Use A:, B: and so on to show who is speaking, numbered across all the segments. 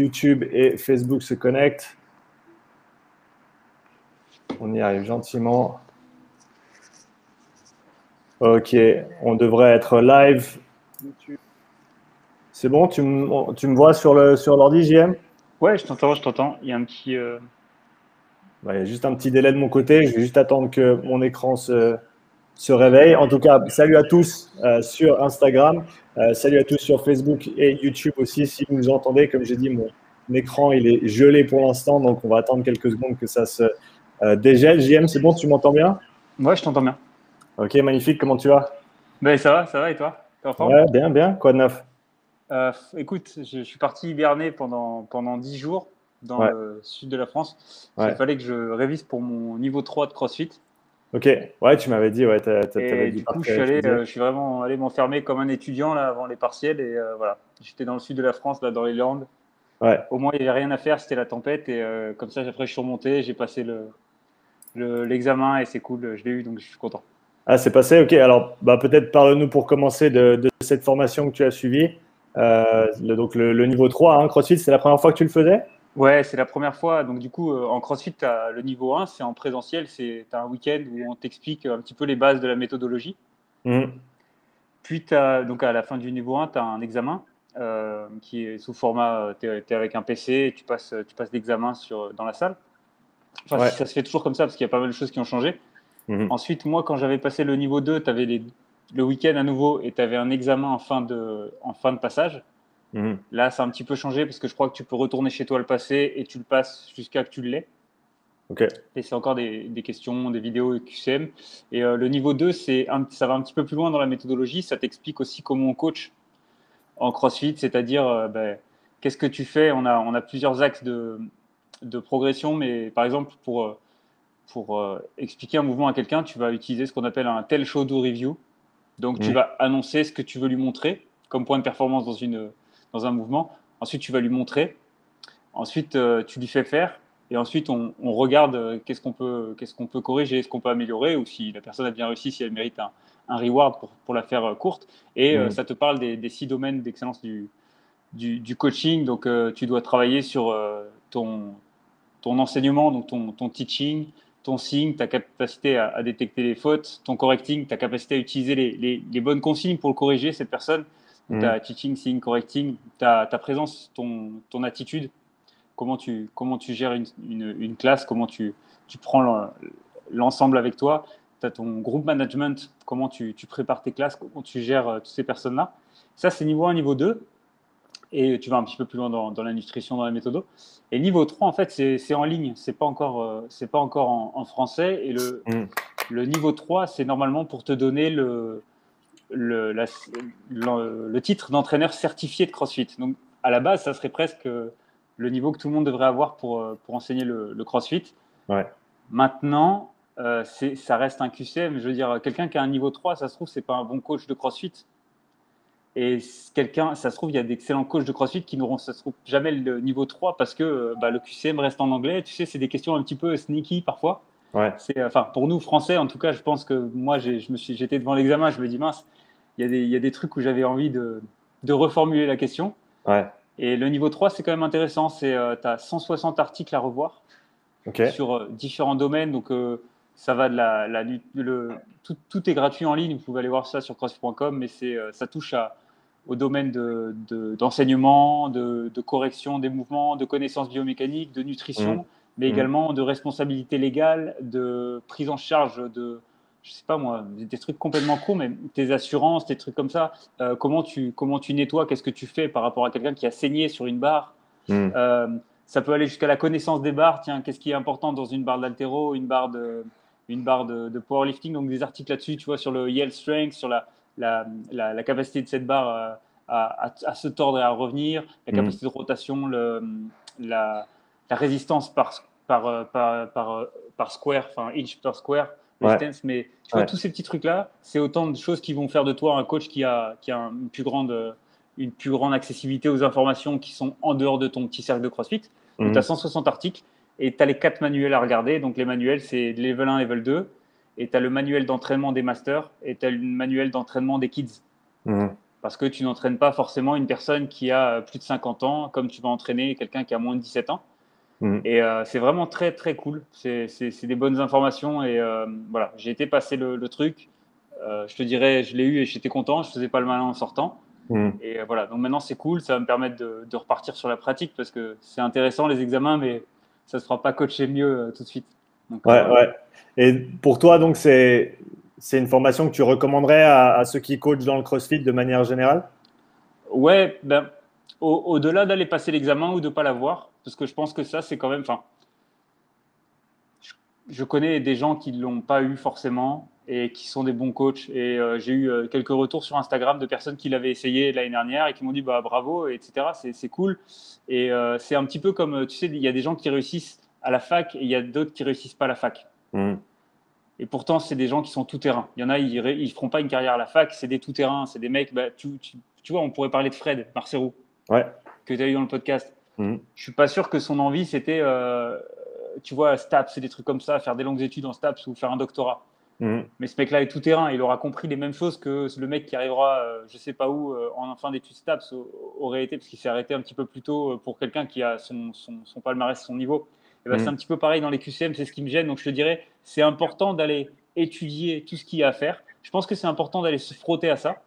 A: YouTube et Facebook se connectent. On y arrive gentiment. Ok, on devrait être live. C'est bon, tu, me, tu me vois sur l'ordi, sur JM
B: Ouais, je t'entends, je t'entends. Il y a un petit. Euh,
A: il y a juste un petit délai de mon côté. Je vais juste attendre que mon écran se, se réveille. En tout cas, salut à tous euh, sur Instagram. Euh, salut à tous sur Facebook et YouTube aussi. Si vous nous entendez, comme j'ai dit, mon, écran il est gelé pour l'instant. Donc, on va attendre quelques secondes que ça se dégèle. JM, c'est bon Tu m'entends bien?
B: Ouais, je t'entends bien.
A: Ok, magnifique. Comment tu vas?
B: Ben, Ça va, ça va. Et toi?
A: Ouais, bien, bien. Quoi de neuf?
B: Euh, Écoute, je, suis parti hiberner pendant, pendant 10 jours dans le sud de la France. Il fallait que je révise pour mon niveau 3 de CrossFit.
A: Ok, ouais, tu m'avais dit, ouais,
B: et du coup, je suis, allé, euh, je suis vraiment allé m'enfermer comme un étudiant là avant les partiels et euh, voilà, j'étais dans le sud de la France, là, dans les Landes. Ouais. Au moins, il n'y avait rien à faire, c'était la tempête et comme ça, après, je suis remonté, j'ai passé le, l'examen et c'est cool, je l'ai eu donc je suis content.
A: Ah, c'est passé, ok. Alors, bah, peut-être parle-nous pour commencer de, cette formation que tu as suivie. Euh, le, donc, le, niveau 3, hein, CrossFit, c'est la première fois que tu le faisais?
B: Ouais, c'est la première fois. Donc, du coup, euh, en CrossFit, as le niveau 1, c'est en présentiel. C'est un week-end où on t'explique un petit peu les bases de la méthodologie. Mmh. Puis, as, donc, à la fin du niveau 1, tu as un examen euh, qui est sous format tu es, avec un PC et tu passes, tu passes l'examen dans la salle. Ça se fait toujours comme ça parce qu'il y a pas mal de choses qui ont changé. Mhm. Ensuite, moi, quand j'avais passé le niveau 2, tu avais le week-end à nouveau et tu avais un examen en fin de, en fin de passage. Mhm. Là, ça a un petit peu changé parce que je crois que tu peux retourner chez toi le passer et tu le passes jusqu'à que tu l'aies.
A: Ok.
B: Et c'est encore des, des, questions, des vidéos QCM. Et euh, le niveau 2, c'est ça va un petit peu plus loin dans la méthodologie. Ça t'explique aussi comment on coach en CrossFit, c'est-à-dire euh, ben, qu'est-ce que tu fais? On a, on a plusieurs axes de, de progression, mais par exemple, pour euh, pour euh, expliquer un mouvement à quelqu'un, tu vas utiliser ce qu'on appelle un tel show do review. Donc, tu mmh. vas annoncer ce que tu veux lui montrer comme point de performance dans, une, dans un mouvement. Ensuite, tu vas lui montrer. Ensuite, euh, tu lui fais faire. Et ensuite, on, regarde euh, qu'est-ce qu'on peut, qu'est-ce qu'on peut corriger, ce qu'on peut améliorer, ou si la personne a bien réussi, si elle mérite un, un reward pour, pour, la faire courte. Et mmh. ça te parle des, six domaines d'excellence du, du, coaching. Donc, tu dois travailler sur ton, ton enseignement, donc ton, ton teaching, ton signe, ta capacité à, détecter les fautes, ton correcting, ta capacité à utiliser les, bonnes consignes pour le corriger, cette personne, mmh. ta teaching, sign, correcting, ta, présence, ton, ton, attitude, comment tu, comment tu gères une, classe, comment tu, tu prends l'ensemble avec toi, tu as ton groupe management, comment tu, prépares tes classes, comment tu gères euh, toutes ces personnes-là? Ça, c'est niveau 1, niveau 2 et tu vas un petit peu plus loin dans, la nutrition, dans la méthode. Et niveau 3, en fait, c'est en ligne, c'est pas encore, euh, c'est pas encore en, français. Et le, mm. le niveau 3, c'est normalement pour te donner le, le, le, titre d'entraîneur certifié de CrossFit. Donc, à la base, ça serait presque le niveau que tout le monde devrait avoir pour, euh, pour enseigner le, CrossFit.
A: Ouais.
B: Maintenant, euh, ça reste un QCM. Je veux dire, quelqu'un qui a un niveau 3, ça se trouve, c'est pas un bon coach de CrossFit. Et quelqu'un, ça se trouve, il y a d'excellents coachs de CrossFit qui n'auront, ça se trouve, jamais le niveau 3 parce que bah, le QCM reste en anglais. Tu sais, c'est des questions un petit peu sneaky parfois.
A: Ouais.
B: C'est, enfin, pour nous, Français, en tout cas, je pense que moi, j'étais devant l'examen, je me dis, mince, il y, a des, il y a des trucs où j'avais envie de, de reformuler la question.
A: Ouais.
B: Et le niveau 3, c'est quand même intéressant. C'est, euh, tu as 160 articles à revoir sur euh, différents domaines. Donc, euh, ça va de la, la le, tout, tout, est gratuit en ligne. Vous pouvez aller voir ça sur crossfit.com, mais c'est, ça touche à, au domaine d'enseignement, de, de, correction des mouvements, de connaissances biomécaniques, de nutrition, mmh. mais mmh. également de responsabilité légale, de prise en charge de, je sais pas moi, des trucs complètement courts, mais tes assurances, des trucs comme ça. Euh, comment, tu, comment tu nettoies, qu'est-ce que tu fais par rapport à quelqu'un qui a saigné sur une barre mmh. euh, Ça peut aller jusqu'à la connaissance des barres. Tiens, qu'est-ce qui est important dans une barre d'altéro, une barre de, une barre de, de powerlifting? Donc des articles là-dessus, tu vois, sur le yield strength, sur la, la, la, capacité de cette barre euh, à, à, se tordre et à revenir, la mm. capacité de rotation, le, la, la, résistance par, par, par, par, par square, enfin inch per square, mais tu vois, tous ces petits trucs-là, c'est autant de choses qui vont faire de toi un coach qui a, qui a une, plus grande, une plus grande accessibilité aux informations qui sont en dehors de ton petit cercle de CrossFit. tu as 160 articles et tu as les quatre manuels à regarder. Donc les manuels, c'est level 1, level 2 et tu as le manuel d'entraînement des masters et tu as le manuel d'entraînement des kids.
A: Mhm.
B: parce que tu n'entraînes pas forcément une personne qui a plus de 50 ans comme tu vas entraîner quelqu'un qui a moins de 17 ans. Mhm. Et euh, c'est vraiment très très cool. C'est des bonnes informations et euh, voilà, j'ai été passer le, truc. Euh, je te dirais, je l'ai eu et j'étais content. Je faisais pas le malin en sortant. Mhm. Et voilà, donc maintenant c'est cool. Ça va me permettre de, de, repartir sur la pratique parce que c'est intéressant les examens, mais ça ne se fera pas coacher mieux tout de suite.
A: ouais, ouais. Et pour toi, donc c'est c'est une formation que tu recommanderais à, ceux qui coachent dans le CrossFit de manière générale?
B: Ouais, ben, au-delà d'aller passer l'examen ou de ne pas l'avoir, parce que je pense que ça, c'est quand même. Enfin, je, connais des gens qui ne l'ont pas eu forcément et qui sont des bons coachs. Et euh, j'ai eu euh, quelques retours sur Instagram de personnes qui l'avaient essayé l'année dernière et qui m'ont dit bah, bravo, etc. C'est cool. Et euh, c'est un petit peu comme, tu sais, il y a des gens qui réussissent à la fac et il y a d'autres qui réussissent pas à la fac. Mmh. Et pourtant, c'est des gens qui sont tout-terrain. Il y en a, ils ne feront pas une carrière à la fac, c'est des tout-terrain, c'est des mecs. Bah, tu, vois, on pourrait parler de Fred Marcero,
A: ouais.
B: que tu as eu dans le podcast. Je mhm. Je suis pas sûr que son envie, c'était, euh, tu vois, STAPS, c'est des trucs comme ça, faire des longues études en STAPS ou faire un doctorat. Mhm. Mais ce mec-là est tout-terrain. Il aura compris les mêmes choses que le mec qui arrivera, je euh, je sais pas où, euh, en fin d'études STAPS aurait été, parce qu'il s'est arrêté un petit peu plus tôt pour quelqu'un qui a son, son, son palmarès, son niveau. Ben, c'est mm. un petit peu pareil dans les QCM, c'est ce qui me gêne. Donc je te dirais, c'est important d'aller étudier tout ce qu'il y a à faire. Je pense que c'est important d'aller se frotter à ça.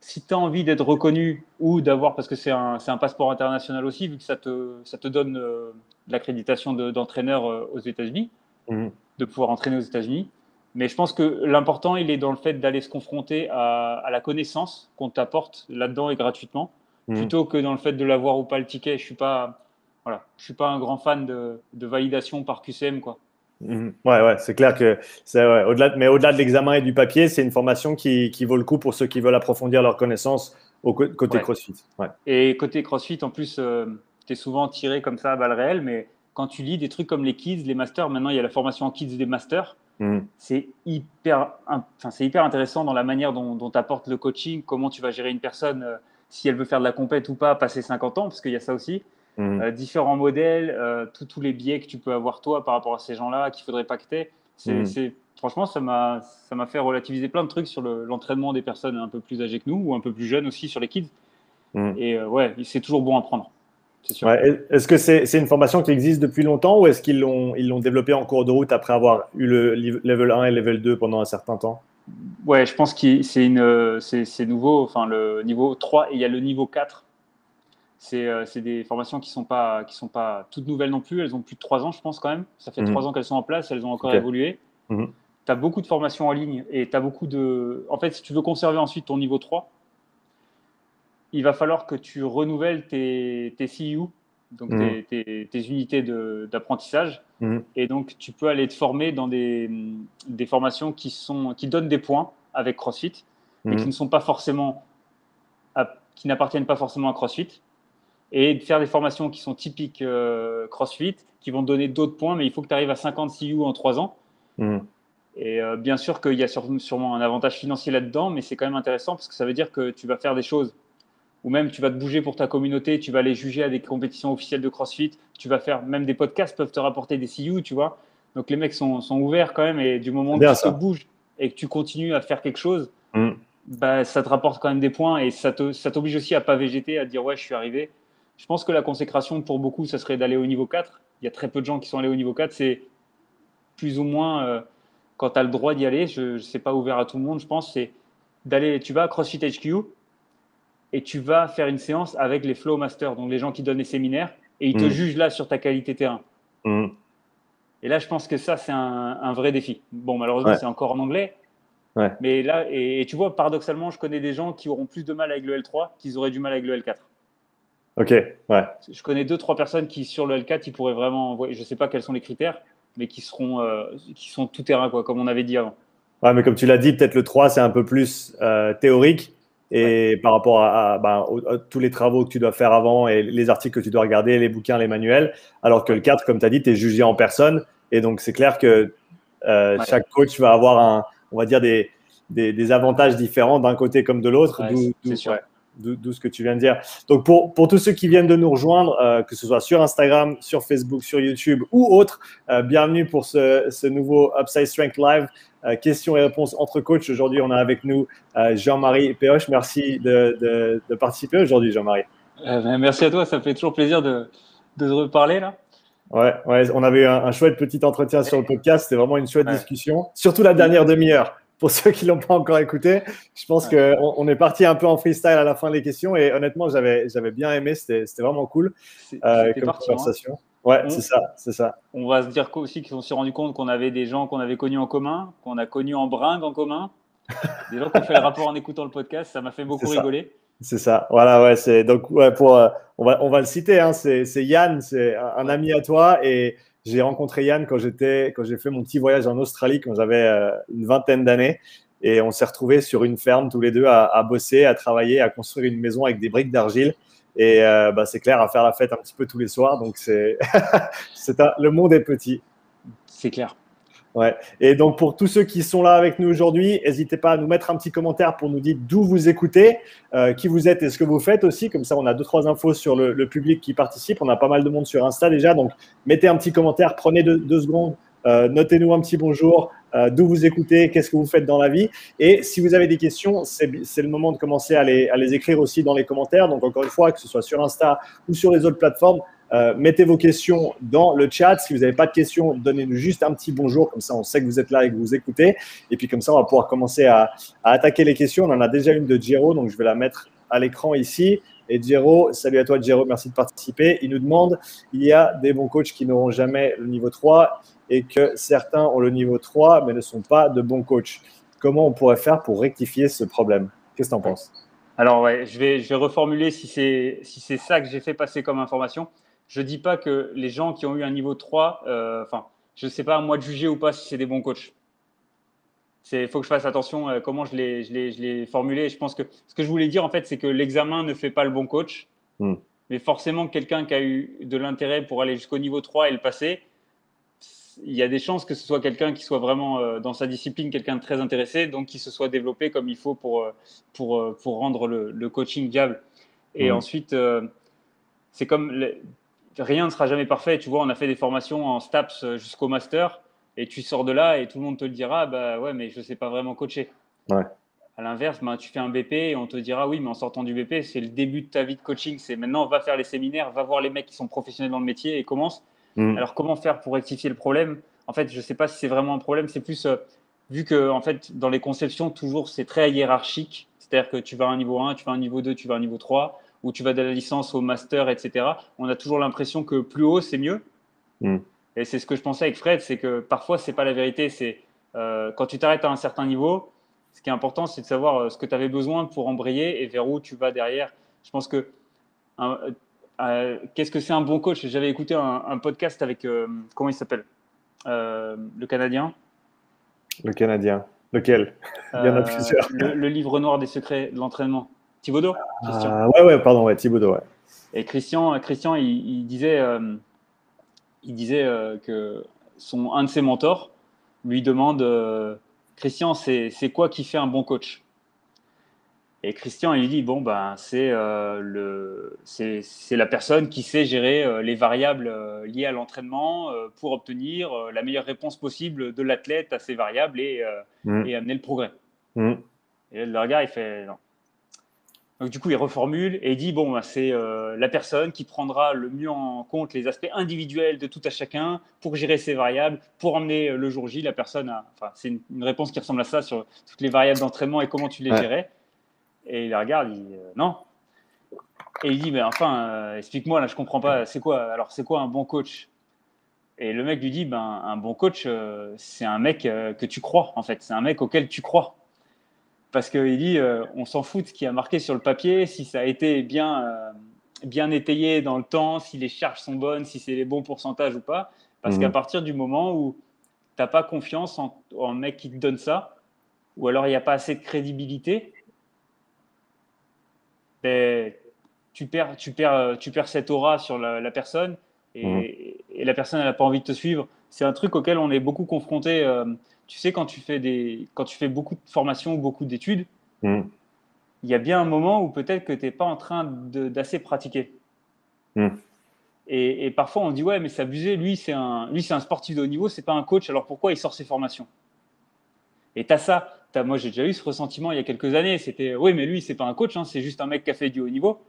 B: Si tu as envie d'être reconnu ou d'avoir, parce que c'est un, un, passeport international aussi, vu que ça te, ça te donne euh, l'accréditation d'entraîneur euh, aux États-Unis, mm. de pouvoir entraîner aux États-Unis. Mais je pense que l'important, il est dans le fait d'aller se confronter à, la connaissance qu'on t'apporte là-dedans et gratuitement, mm. plutôt que dans le fait de l'avoir ou pas le ticket. Je suis pas, voilà, je suis pas un grand fan de, validation par QCM, quoi.
A: Mhm. Ouais, ouais, c'est clair que c'est au-delà, mais au-delà de l'examen et du papier, c'est une formation qui, qui, vaut le coup pour ceux qui veulent approfondir leurs connaissances au côté CrossFit.
B: Et côté CrossFit, en plus, euh, tu es souvent tiré comme ça à balles réelles, mais quand tu lis des trucs comme les kids, les masters, maintenant il y a la formation en kids des masters. Mhm. C'est hyper, enfin, c'est hyper intéressant dans la manière dont, dont tu apportes le coaching, comment tu vas gérer une personne, euh, si elle veut faire de la compète ou pas, passer 50 ans, parce qu'il y a ça aussi. Mhm. Euh, différents modèles, euh, tous les biais que tu peux avoir toi par rapport à ces gens-là qu'il faudrait pas que tu. C'est, franchement, ça m'a, fait relativiser plein de trucs sur l'entraînement des personnes un peu plus âgées que nous ou un peu plus jeunes aussi sur les kids. Mhm. Et euh, ouais, c'est toujours bon à prendre.
A: est-ce que c'est, une formation qui existe depuis longtemps ou est-ce qu'ils l'ont, ils l'ont développée en cours de route après avoir eu le level 1 et level 2 pendant un certain temps?
B: Ouais, je pense que c'est, une, c'est, nouveau. Enfin, le niveau 3 et il y a le niveau 4 euh, c'est des formations qui ne sont, pas, qui sont pas toutes nouvelles non plus. Elles ont plus de trois ans, je pense, quand même. Ça fait mhm. trois ans qu'elles sont en place. Elles ont encore évolué. Mhm. Tu as beaucoup de formations en ligne et tu as beaucoup de. En fait, si tu veux conserver ensuite ton niveau 3, il va falloir que tu renouvelles tes, tes CU, donc mhm. tes, tes, unités d'apprentissage. Et donc, tu peux aller te former dans des, des formations qui, sont, qui donnent des points avec CrossFit, mais qui ne sont pas forcément. qui n'appartiennent pas forcément à CrossFit et de faire des formations qui sont typiques euh, CrossFit, qui vont donner d'autres points, mais il faut que tu arrives à 50 CU en 3 ans. Hmm. Et euh, bien sûr qu'il y a sûrement un avantage financier là-dedans, mais c'est quand même intéressant parce que ça veut dire que tu vas faire des choses, ou même tu vas te bouger pour ta communauté, tu vas aller juger à des compétitions officielles de CrossFit, tu vas faire, même des podcasts peuvent te rapporter des CU, tu vois. Donc les mecs sont, sont ouverts quand même, et du moment où tu te bouges et que tu continues à faire quelque chose, hmm. bah, ça te rapporte quand même des points et ça t'oblige aussi à pas végéter, à dire ouais, je suis arrivé. Je pense que la consécration pour beaucoup, ça serait d'aller au niveau 4. Il y a très peu de gens qui sont allés au niveau 4. C'est plus ou moins, euh, quand tu as le droit d'y aller, je ne sais pas ouvert à tout le monde, je pense, c'est d'aller, tu vas à CrossFit HQ et tu vas faire une séance avec les Flow Masters, donc les gens qui donnent les séminaires, et ils te mm. jugent là sur ta qualité terrain. Mm. Et là, je pense que ça, c'est un, vrai défi. Bon, malheureusement, c'est encore en anglais. Mais là, et, tu vois, paradoxalement, je connais des gens qui auront plus de mal avec le L3 qu'ils auraient du mal avec le L4.
A: Ok, ouais.
B: Je connais deux, trois personnes qui, sur le L4, ils pourraient vraiment, je ne sais pas quels sont les critères, mais qui seront, euh, qui sont tout terrain, quoi, comme on avait dit avant.
A: Ouais, mais comme tu l'as dit, peut-être le 3, c'est un peu plus euh, théorique. Et par rapport ben, à, tous les travaux que tu dois faire avant et les articles que tu dois regarder, les bouquins, les manuels, alors que le 4, comme tu as dit, tu es jugé en personne. Et donc, c'est clair que euh, chaque coach va avoir, un, on va dire, des, des, avantages différents d'un côté comme de l'autre.
B: c'est sûr.
A: D'où ce que tu viens de dire. Donc, pour, pour tous ceux qui viennent de nous rejoindre, euh, que ce soit sur Instagram, sur Facebook, sur YouTube ou autre, euh, bienvenue pour ce, ce, nouveau Upside Strength Live. Euh, questions et réponses entre coachs. Aujourd'hui, on a avec nous Jean-Marie Péoche. Merci de, de, de participer aujourd'hui, Jean-Marie.
B: Ben, merci à toi. Ça fait toujours plaisir de, de te reparler là.
A: Ouais, ouais, on avait eu un, chouette petit entretien sur le podcast. C'était vraiment une chouette discussion, surtout la dernière demi-heure pour ceux qui l'ont pas encore écouté, je pense qu'on on est parti un peu en freestyle à la fin des questions et honnêtement, j'avais, j'avais bien aimé. C'était, vraiment cool euh, comme hein. conversation. Ouais, c'est ça, c'est ça.
B: On va se dire aussi qu'on s'est rendu compte qu'on avait des gens qu'on avait connus en commun, qu'on a connus en bringue en commun. Des gens qui ont fait le rapport en écoutant le podcast, ça m'a fait beaucoup rigoler.
A: C'est ça. Voilà, ouais. C'est donc ouais, pour euh, on va on va le citer. Hein, c'est, c'est Yann, c'est un ami à toi et j'ai rencontré Yann quand j'étais, quand j'ai fait mon petit voyage en Australie quand j'avais euh, une vingtaine d'années. Et on s'est retrouvés sur une ferme tous les deux à, bosser, à travailler, à construire une maison avec des briques d'argile. Et euh, bah, c'est clair, à faire la fête un petit peu tous les soirs. Donc c'est, le monde est petit.
B: C'est clair.
A: Et donc, pour tous ceux qui sont là avec nous aujourd'hui, n'hésitez pas à nous mettre un petit commentaire pour nous dire d'où vous écoutez, euh, qui vous êtes et ce que vous faites aussi. Comme ça, on a deux, trois infos sur le, public qui participe. On a pas mal de monde sur Insta déjà. Donc, mettez un petit commentaire, prenez deux, secondes, euh, notez-nous un petit bonjour, euh, d'où vous écoutez, qu'est-ce que vous faites dans la vie. Et si vous avez des questions, c'est le moment de commencer à les écrire aussi dans les commentaires. Donc, encore une fois, que ce soit sur Insta ou sur les autres plateformes, euh, mettez vos questions dans le chat. Si vous n'avez pas de questions, donnez-nous juste un petit bonjour. Comme ça, on sait que vous êtes là et que vous écoutez. Et puis, comme ça, on va pouvoir commencer à, attaquer les questions. On en a déjà une de Jero, donc je vais la mettre à l'écran ici. Et Jero, salut à toi, Jero, merci de participer. Il nous demande il y a des bons coachs qui n'auront jamais le niveau 3 et que certains ont le niveau 3 mais ne sont pas de bons coachs. Comment on pourrait faire pour rectifier ce problème? Qu'est-ce que tu en penses?
B: Alors, ouais, je vais, je vais reformuler si c'est si ça que j'ai fait passer comme information je dis pas que les gens qui ont eu un niveau 3, euh, enfin, je ne sais pas à moi de juger ou pas si c'est des bons coachs. Il faut que je fasse attention à euh, comment je l'ai formulé. Je pense que ce que je voulais dire, en fait, c'est que l'examen ne fait pas le bon coach. Hmm. Mais forcément, quelqu'un qui a eu de l'intérêt pour aller jusqu'au niveau 3 et le passer, il y a des chances que ce soit quelqu'un qui soit vraiment euh, dans sa discipline, quelqu'un de très intéressé, donc qui se soit développé comme il faut pour, pour, pour rendre le, coaching viable. Et hmm. ensuite, c'est comme rien ne sera jamais parfait. Tu vois, on a fait des formations en STAPS euh, jusqu'au master et tu sors de là et tout le monde te le dira, bah ouais, mais je ne sais pas vraiment coacher. Ouais. À l'inverse, ben, tu fais un BP et on te dira, oui, mais en sortant du BP, c'est le début de ta vie de coaching. C'est maintenant, va faire les séminaires, va voir les mecs qui sont professionnels dans le métier et commence. Mm. Alors, comment faire pour rectifier le problème? En fait, je ne sais pas si c'est vraiment un problème. C'est plus, euh, vu que, en fait, dans les conceptions, toujours, c'est très hiérarchique. C'est-à-dire que tu vas à un niveau 1, tu vas à un niveau 2, tu vas à un niveau 3 où tu vas de la licence au master, etc., on a toujours l'impression que plus haut, c'est mieux. Hmm. Et c'est ce que je pensais avec Fred, c'est que parfois, ce n'est pas la vérité. C'est euh, quand tu t'arrêtes à un certain niveau, ce qui est important, c'est de savoir euh, ce que tu avais besoin pour embrayer et vers où tu vas derrière. Je pense que euh, qu'est-ce que c'est un bon coach? J'avais écouté un, podcast avec, comment il s'appelle? Le Canadien.
A: Le Canadien. Lequel? Il y en a plusieurs.
B: le livre noir des secrets de l'entraînement. Thibaudot
A: ah, Ouais, ouais, pardon, ouais, Thibaudot, ouais.
B: Et Christian, Christian il, disait, il disait euh, euh, que son, un de ses mentors lui demande euh, Christian, c'est quoi qui fait un bon coach? Et Christian, il dit Bon, ben, c'est c'est la personne qui sait gérer les variables liées à l'entraînement pour obtenir la meilleure réponse possible de l'athlète à ces variables et, mm. et amener le progrès. Mm. Et le regard, il fait Non donc, du coup, il reformule et il dit bon, bah, c'est euh, la personne qui prendra le mieux en compte les aspects individuels de tout à chacun pour gérer ses variables, pour emmener euh, le jour J la personne à. Enfin, c'est une, réponse qui ressemble à ça sur toutes les variables d'entraînement et comment tu les gérais. Et il la regarde, il dit euh, non. Et il dit mais enfin, explique-moi là, je comprends pas. C'est quoi alors C'est quoi un bon coach? Et le mec lui dit ben un bon coach, c'est un mec que tu crois en fait. C'est un mec auquel tu crois parce qu'il dit euh, on s'en fout de ce qui a marqué sur le papier, si ça a été bien, euh, bien étayé dans le temps, si les charges sont bonnes, si c'est les bons pourcentages ou pas. Parce mhm. qu'à partir du moment où tu n'as pas confiance en, en, mec qui te donne ça, ou alors il n'y a pas assez de crédibilité, ben, tu, perds, tu, perds, tu perds cette aura sur la, personne et, mhm. et, la personne n'a pas envie de te suivre. C'est un truc auquel on est beaucoup confronté. Euh, tu sais, quand tu fais, des, quand tu fais beaucoup de formations ou beaucoup d'études, mm. il y a bien un moment où peut-être que tu n'es pas en train d'assez pratiquer. Hmm. Et, parfois, on dit ouais, mais c'est abusé. Lui, c'est un, lui, un sportif de haut niveau, c'est pas un coach. Alors pourquoi il sort ses formations? Et tu as ça. As, moi, j'ai déjà eu ce ressentiment il y a quelques années. C'était oui, mais lui, c'est pas un coach, hein, c'est juste un mec qui a fait du haut niveau.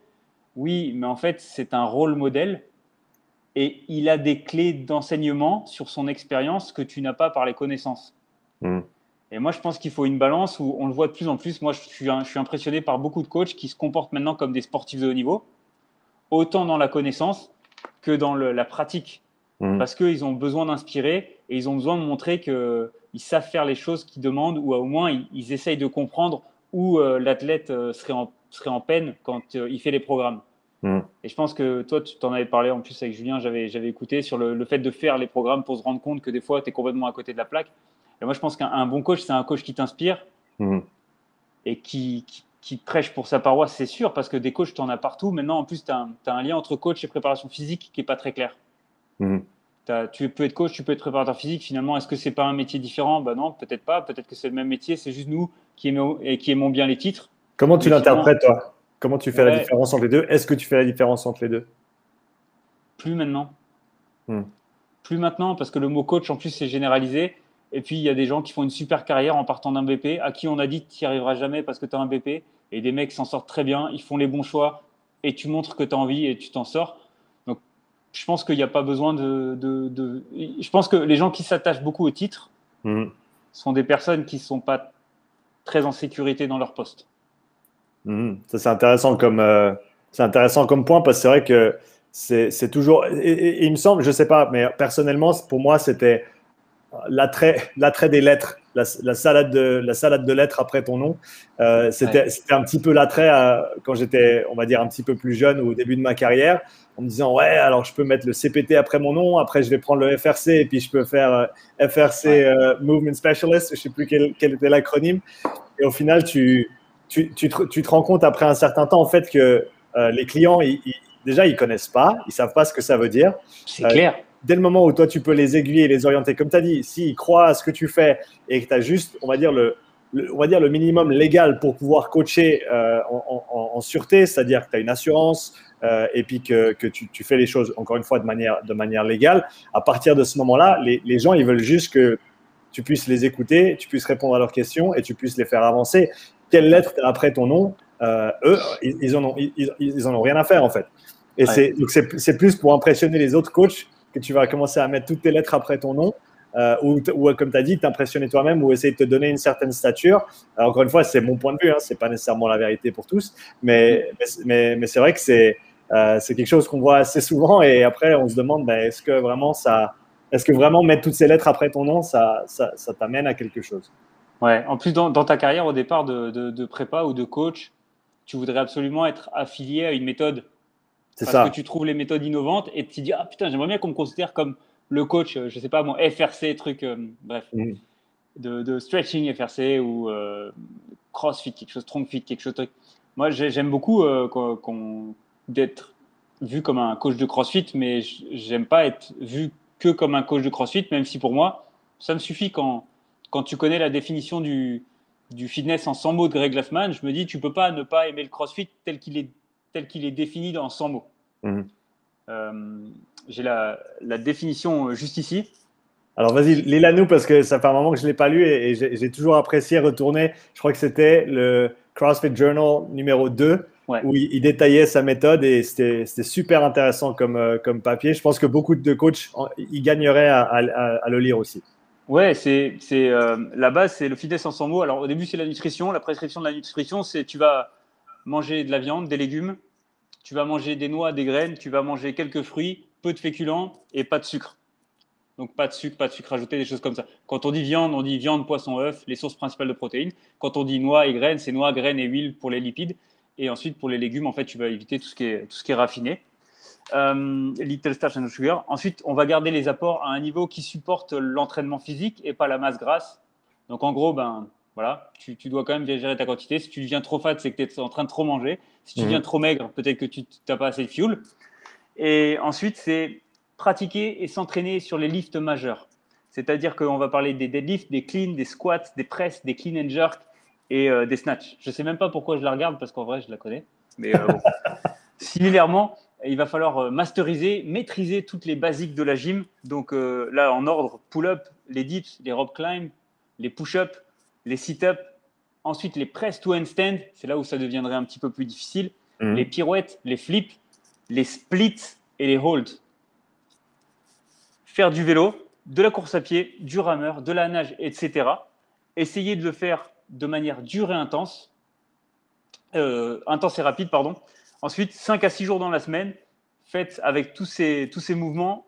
B: Oui, mais en fait, c'est un rôle modèle et il a des clés d'enseignement sur son expérience que tu n'as pas par les connaissances. Hmm. Et moi, je pense qu'il faut une balance où on le voit de plus en plus. Moi, je suis, je suis impressionné par beaucoup de coachs qui se comportent maintenant comme des sportifs de haut niveau, autant dans la connaissance que dans la pratique. Mmh. Parce qu'ils ont besoin d'inspirer et ils ont besoin de montrer qu'ils savent faire les choses qu'ils demandent ou au moins ils, essayent de comprendre où euh, l'athlète euh, serait, en, serait en peine quand euh, il fait les programmes. Mmh. Et je pense que toi, tu t'en avais parlé en plus avec Julien, j'avais écouté sur le, fait de faire les programmes pour se rendre compte que des fois, tu es complètement à côté de la plaque. Et moi, je pense qu'un bon coach, c'est un coach qui t'inspire mmh. et qui, qui prêche pour sa paroisse, c'est sûr, parce que des coachs, tu en as partout. Maintenant, en plus, tu as, un lien entre coach et préparation physique qui n'est pas très clair. Mhm. Tu peux être coach, tu peux être préparateur physique. Finalement, est-ce que c'est pas un métier différent? Ben non, peut-être pas. Peut-être que c'est le même métier. C'est juste nous qui aimons, et qui aimons bien les titres.
A: Comment tu l'interprètes, toi? Comment tu fais la différence entre les deux? Est-ce que tu fais la différence entre les deux?
B: Plus maintenant. Hmm. Plus maintenant, parce que le mot coach, en plus, c'est généralisé. Et puis, il y a des gens qui font une super carrière en partant d'un BP, à qui on a dit tu n'y arriveras jamais parce que tu as un BP. Et des mecs s'en sortent très bien, ils font les bons choix, et tu montres que tu as envie et tu t'en sors. Donc, je pense qu'il n'y a pas besoin de, de, Je pense que les gens qui s'attachent beaucoup au titre mhm. sont des personnes qui ne sont pas très en sécurité dans leur poste.
A: Mhm. Ça, c'est intéressant comme. Euh, c'est intéressant comme point parce que c'est vrai que c'est toujours. et, il me semble, je ne sais pas, mais personnellement, pour moi, c'était l'attrait des lettres, la, salade de, la salade de lettres après ton nom. Euh, c'était un petit peu l'attrait quand j'étais, on va dire, un petit peu plus jeune ou au début de ma carrière, en me disant, ouais, alors je peux mettre le CPT après mon nom, après je vais prendre le FRC et puis je peux faire euh, FRC euh, Movement Specialist, je ne sais plus quel, était l'acronyme. Et au final, tu, tu, tu, te, rends compte après un certain temps, en fait, que les clients, déjà, ils connaissent pas, ils savent pas ce que ça veut dire.
B: C'est clair
A: dès le moment où toi, tu peux les aiguiller et les orienter, comme tu as dit, s'ils croient à ce que tu fais et que tu as juste, on va dire, le, on va dire le minimum légal pour pouvoir coacher euh, en, sûreté, c'est-à-dire que tu as une assurance euh, et puis que, que tu, tu, fais les choses, encore une fois, de manière, de manière légale, à partir de ce moment-là, les, les, gens, ils veulent juste que tu puisses les écouter, tu puisses répondre à leurs questions et tu puisses les faire avancer. Quelle lettre après ton nom euh, Eux, ils, ils, en ont, ils, ils, en ont rien à faire, en fait. Et c'est c'est plus pour impressionner les autres coachs que tu vas commencer à mettre toutes tes lettres après ton nom. Euh, ou, comme tu as dit, t'impressionner toi-même ou essayer de te donner une certaine stature. encore une fois, c'est mon point de vue, hein, c'est pas nécessairement la vérité pour tous, mais, mais, c'est vrai que c'est euh, quelque chose qu'on voit assez souvent et après on se demande ben, est-ce que vraiment ça, est-ce que vraiment mettre toutes ces lettres après ton nom, ça, ça, t'amène à quelque chose?
B: Ouais, en plus dans, ta carrière au départ de, de prépa ou de coach, tu voudrais absolument être affilié à une méthode parce que tu trouves les méthodes innovantes et tu dis ah putain j'aimerais bien qu'on me considère comme le coach, euh, je sais pas mon FRC truc, euh, bref, mm. de, stretching FRC ou euh, CrossFit quelque chose, fit quelque chose. Truc. Moi j'aime beaucoup d'être vu comme un coach de CrossFit, mais j'aime pas être vu que comme un coach de CrossFit, même si pour moi ça me suffit quand quand tu connais la définition du du fitness en 100 mots de Greg Glassman, je me dis tu peux pas ne pas aimer le CrossFit tel qu'il est tel qu'il est défini dans 100 mots. Mhm. Euh, j'ai la, définition juste ici.
A: Alors vas-y, lis-la nous parce que ça fait un moment que je ne l'ai pas lu et, j'ai toujours apprécié retourner. Je crois que c'était le CrossFit Journal numéro 2 où il, détaillait sa méthode et c'était super intéressant comme, euh, comme papier. Je pense que beaucoup de coachs y gagneraient à, le lire aussi.
B: Ouais, c'est euh, la base, c'est le fitness en 100 mots. Alors au début, c'est la nutrition. La prescription de la nutrition, c'est tu vas manger de la viande, des légumes, tu vas manger des noix, des graines, tu vas manger quelques fruits, peu de féculents et pas de sucre. Donc pas de sucre, pas de sucre ajouté, des choses comme ça. Quand on dit viande, on dit viande, poisson, œuf, les sources principales de protéines. Quand on dit noix et graines, c'est noix, graines et huile pour les lipides. Et ensuite, pour les légumes, en fait, tu vas éviter tout ce qui est, tout ce qui est raffiné. Euh, little starch and sugar. Ensuite, on va garder les apports à un niveau qui supporte l'entraînement physique et pas la masse grasse. Donc en gros, ben, voilà, tu, dois quand même gérer ta quantité. Si tu deviens trop fat, c'est que tu es en train de trop manger. Si tu mhm. deviens trop maigre, peut-être que tu n'as pas assez de fuel. Et ensuite, c'est pratiquer et s'entraîner sur les lifts majeurs. C'est-à-dire qu'on va parler des deadlifts, des cleans, des squats, des presses, des clean and jerk et des snatchs. Je ne sais même pas pourquoi je la regarde parce qu'en vrai, je la connais. Mais bon. Similairement, il va falloir masteriser, maîtriser toutes les basiques de la gym. Donc là, en ordre, pull-up, les dips, les rope climb, les push-up, les sit-up, ensuite les press to handstand, c'est là où ça deviendrait un petit peu plus difficile, mhm. les pirouettes, les flips, les splits et les holds. Faire du vélo, de la course à pied, du rameur, de la nage, etc. Essayer de le faire de manière dure et intense, euh, intense et rapide, pardon. Ensuite, 5 à 6 jours dans la semaine, faites avec tous ces, tous ces mouvements,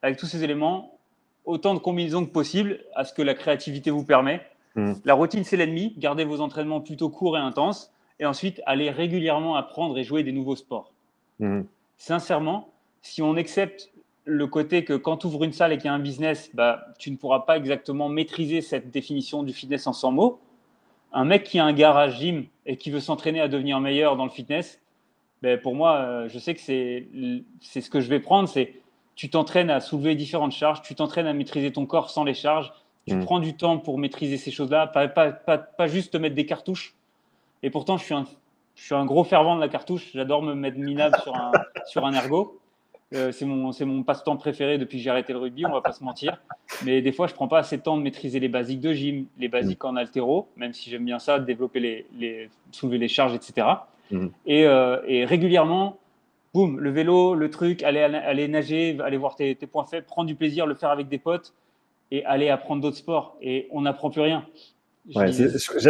B: avec tous ces éléments, autant de combinaisons que possible à ce que la créativité vous permet. Hmm. La routine, c'est l'ennemi. Gardez vos entraînements plutôt courts et intenses. Et ensuite, allez régulièrement apprendre et jouer des nouveaux sports. Hmm. Sincèrement, si on accepte le côté que quand tu ouvres une salle et qu'il y a un business, bah, tu ne pourras pas exactement maîtriser cette définition du fitness en 100 mots. Un mec qui a un garage gym et qui veut s'entraîner à devenir meilleur dans le fitness, ben pour moi, euh, je sais que c'est ce que je vais prendre, c'est tu t'entraînes à soulever différentes charges, tu t'entraînes à maîtriser ton corps sans les charges, tu mm. prends du temps pour maîtriser ces choses-là, pas, pas, pas, juste te mettre des cartouches. Et pourtant, je suis un, je suis un gros fervent de la cartouche. J'adore me mettre minable sur un, sur un ergo. Euh, c'est mon, mon passe-temps préféré depuis que j'ai arrêté le rugby, on va pas se mentir. Mais des fois, je prends pas assez de temps de maîtriser les basiques de gym, les basiques en altéro, même si j'aime bien ça, développer les, les, soulever les charges, etc. Mm. Et, euh, et régulièrement, boum, le vélo, le truc, aller, aller nager, aller voir tes, points faibles, prendre du plaisir, le faire avec des potes et aller apprendre d'autres sports. Et on n'apprend plus rien.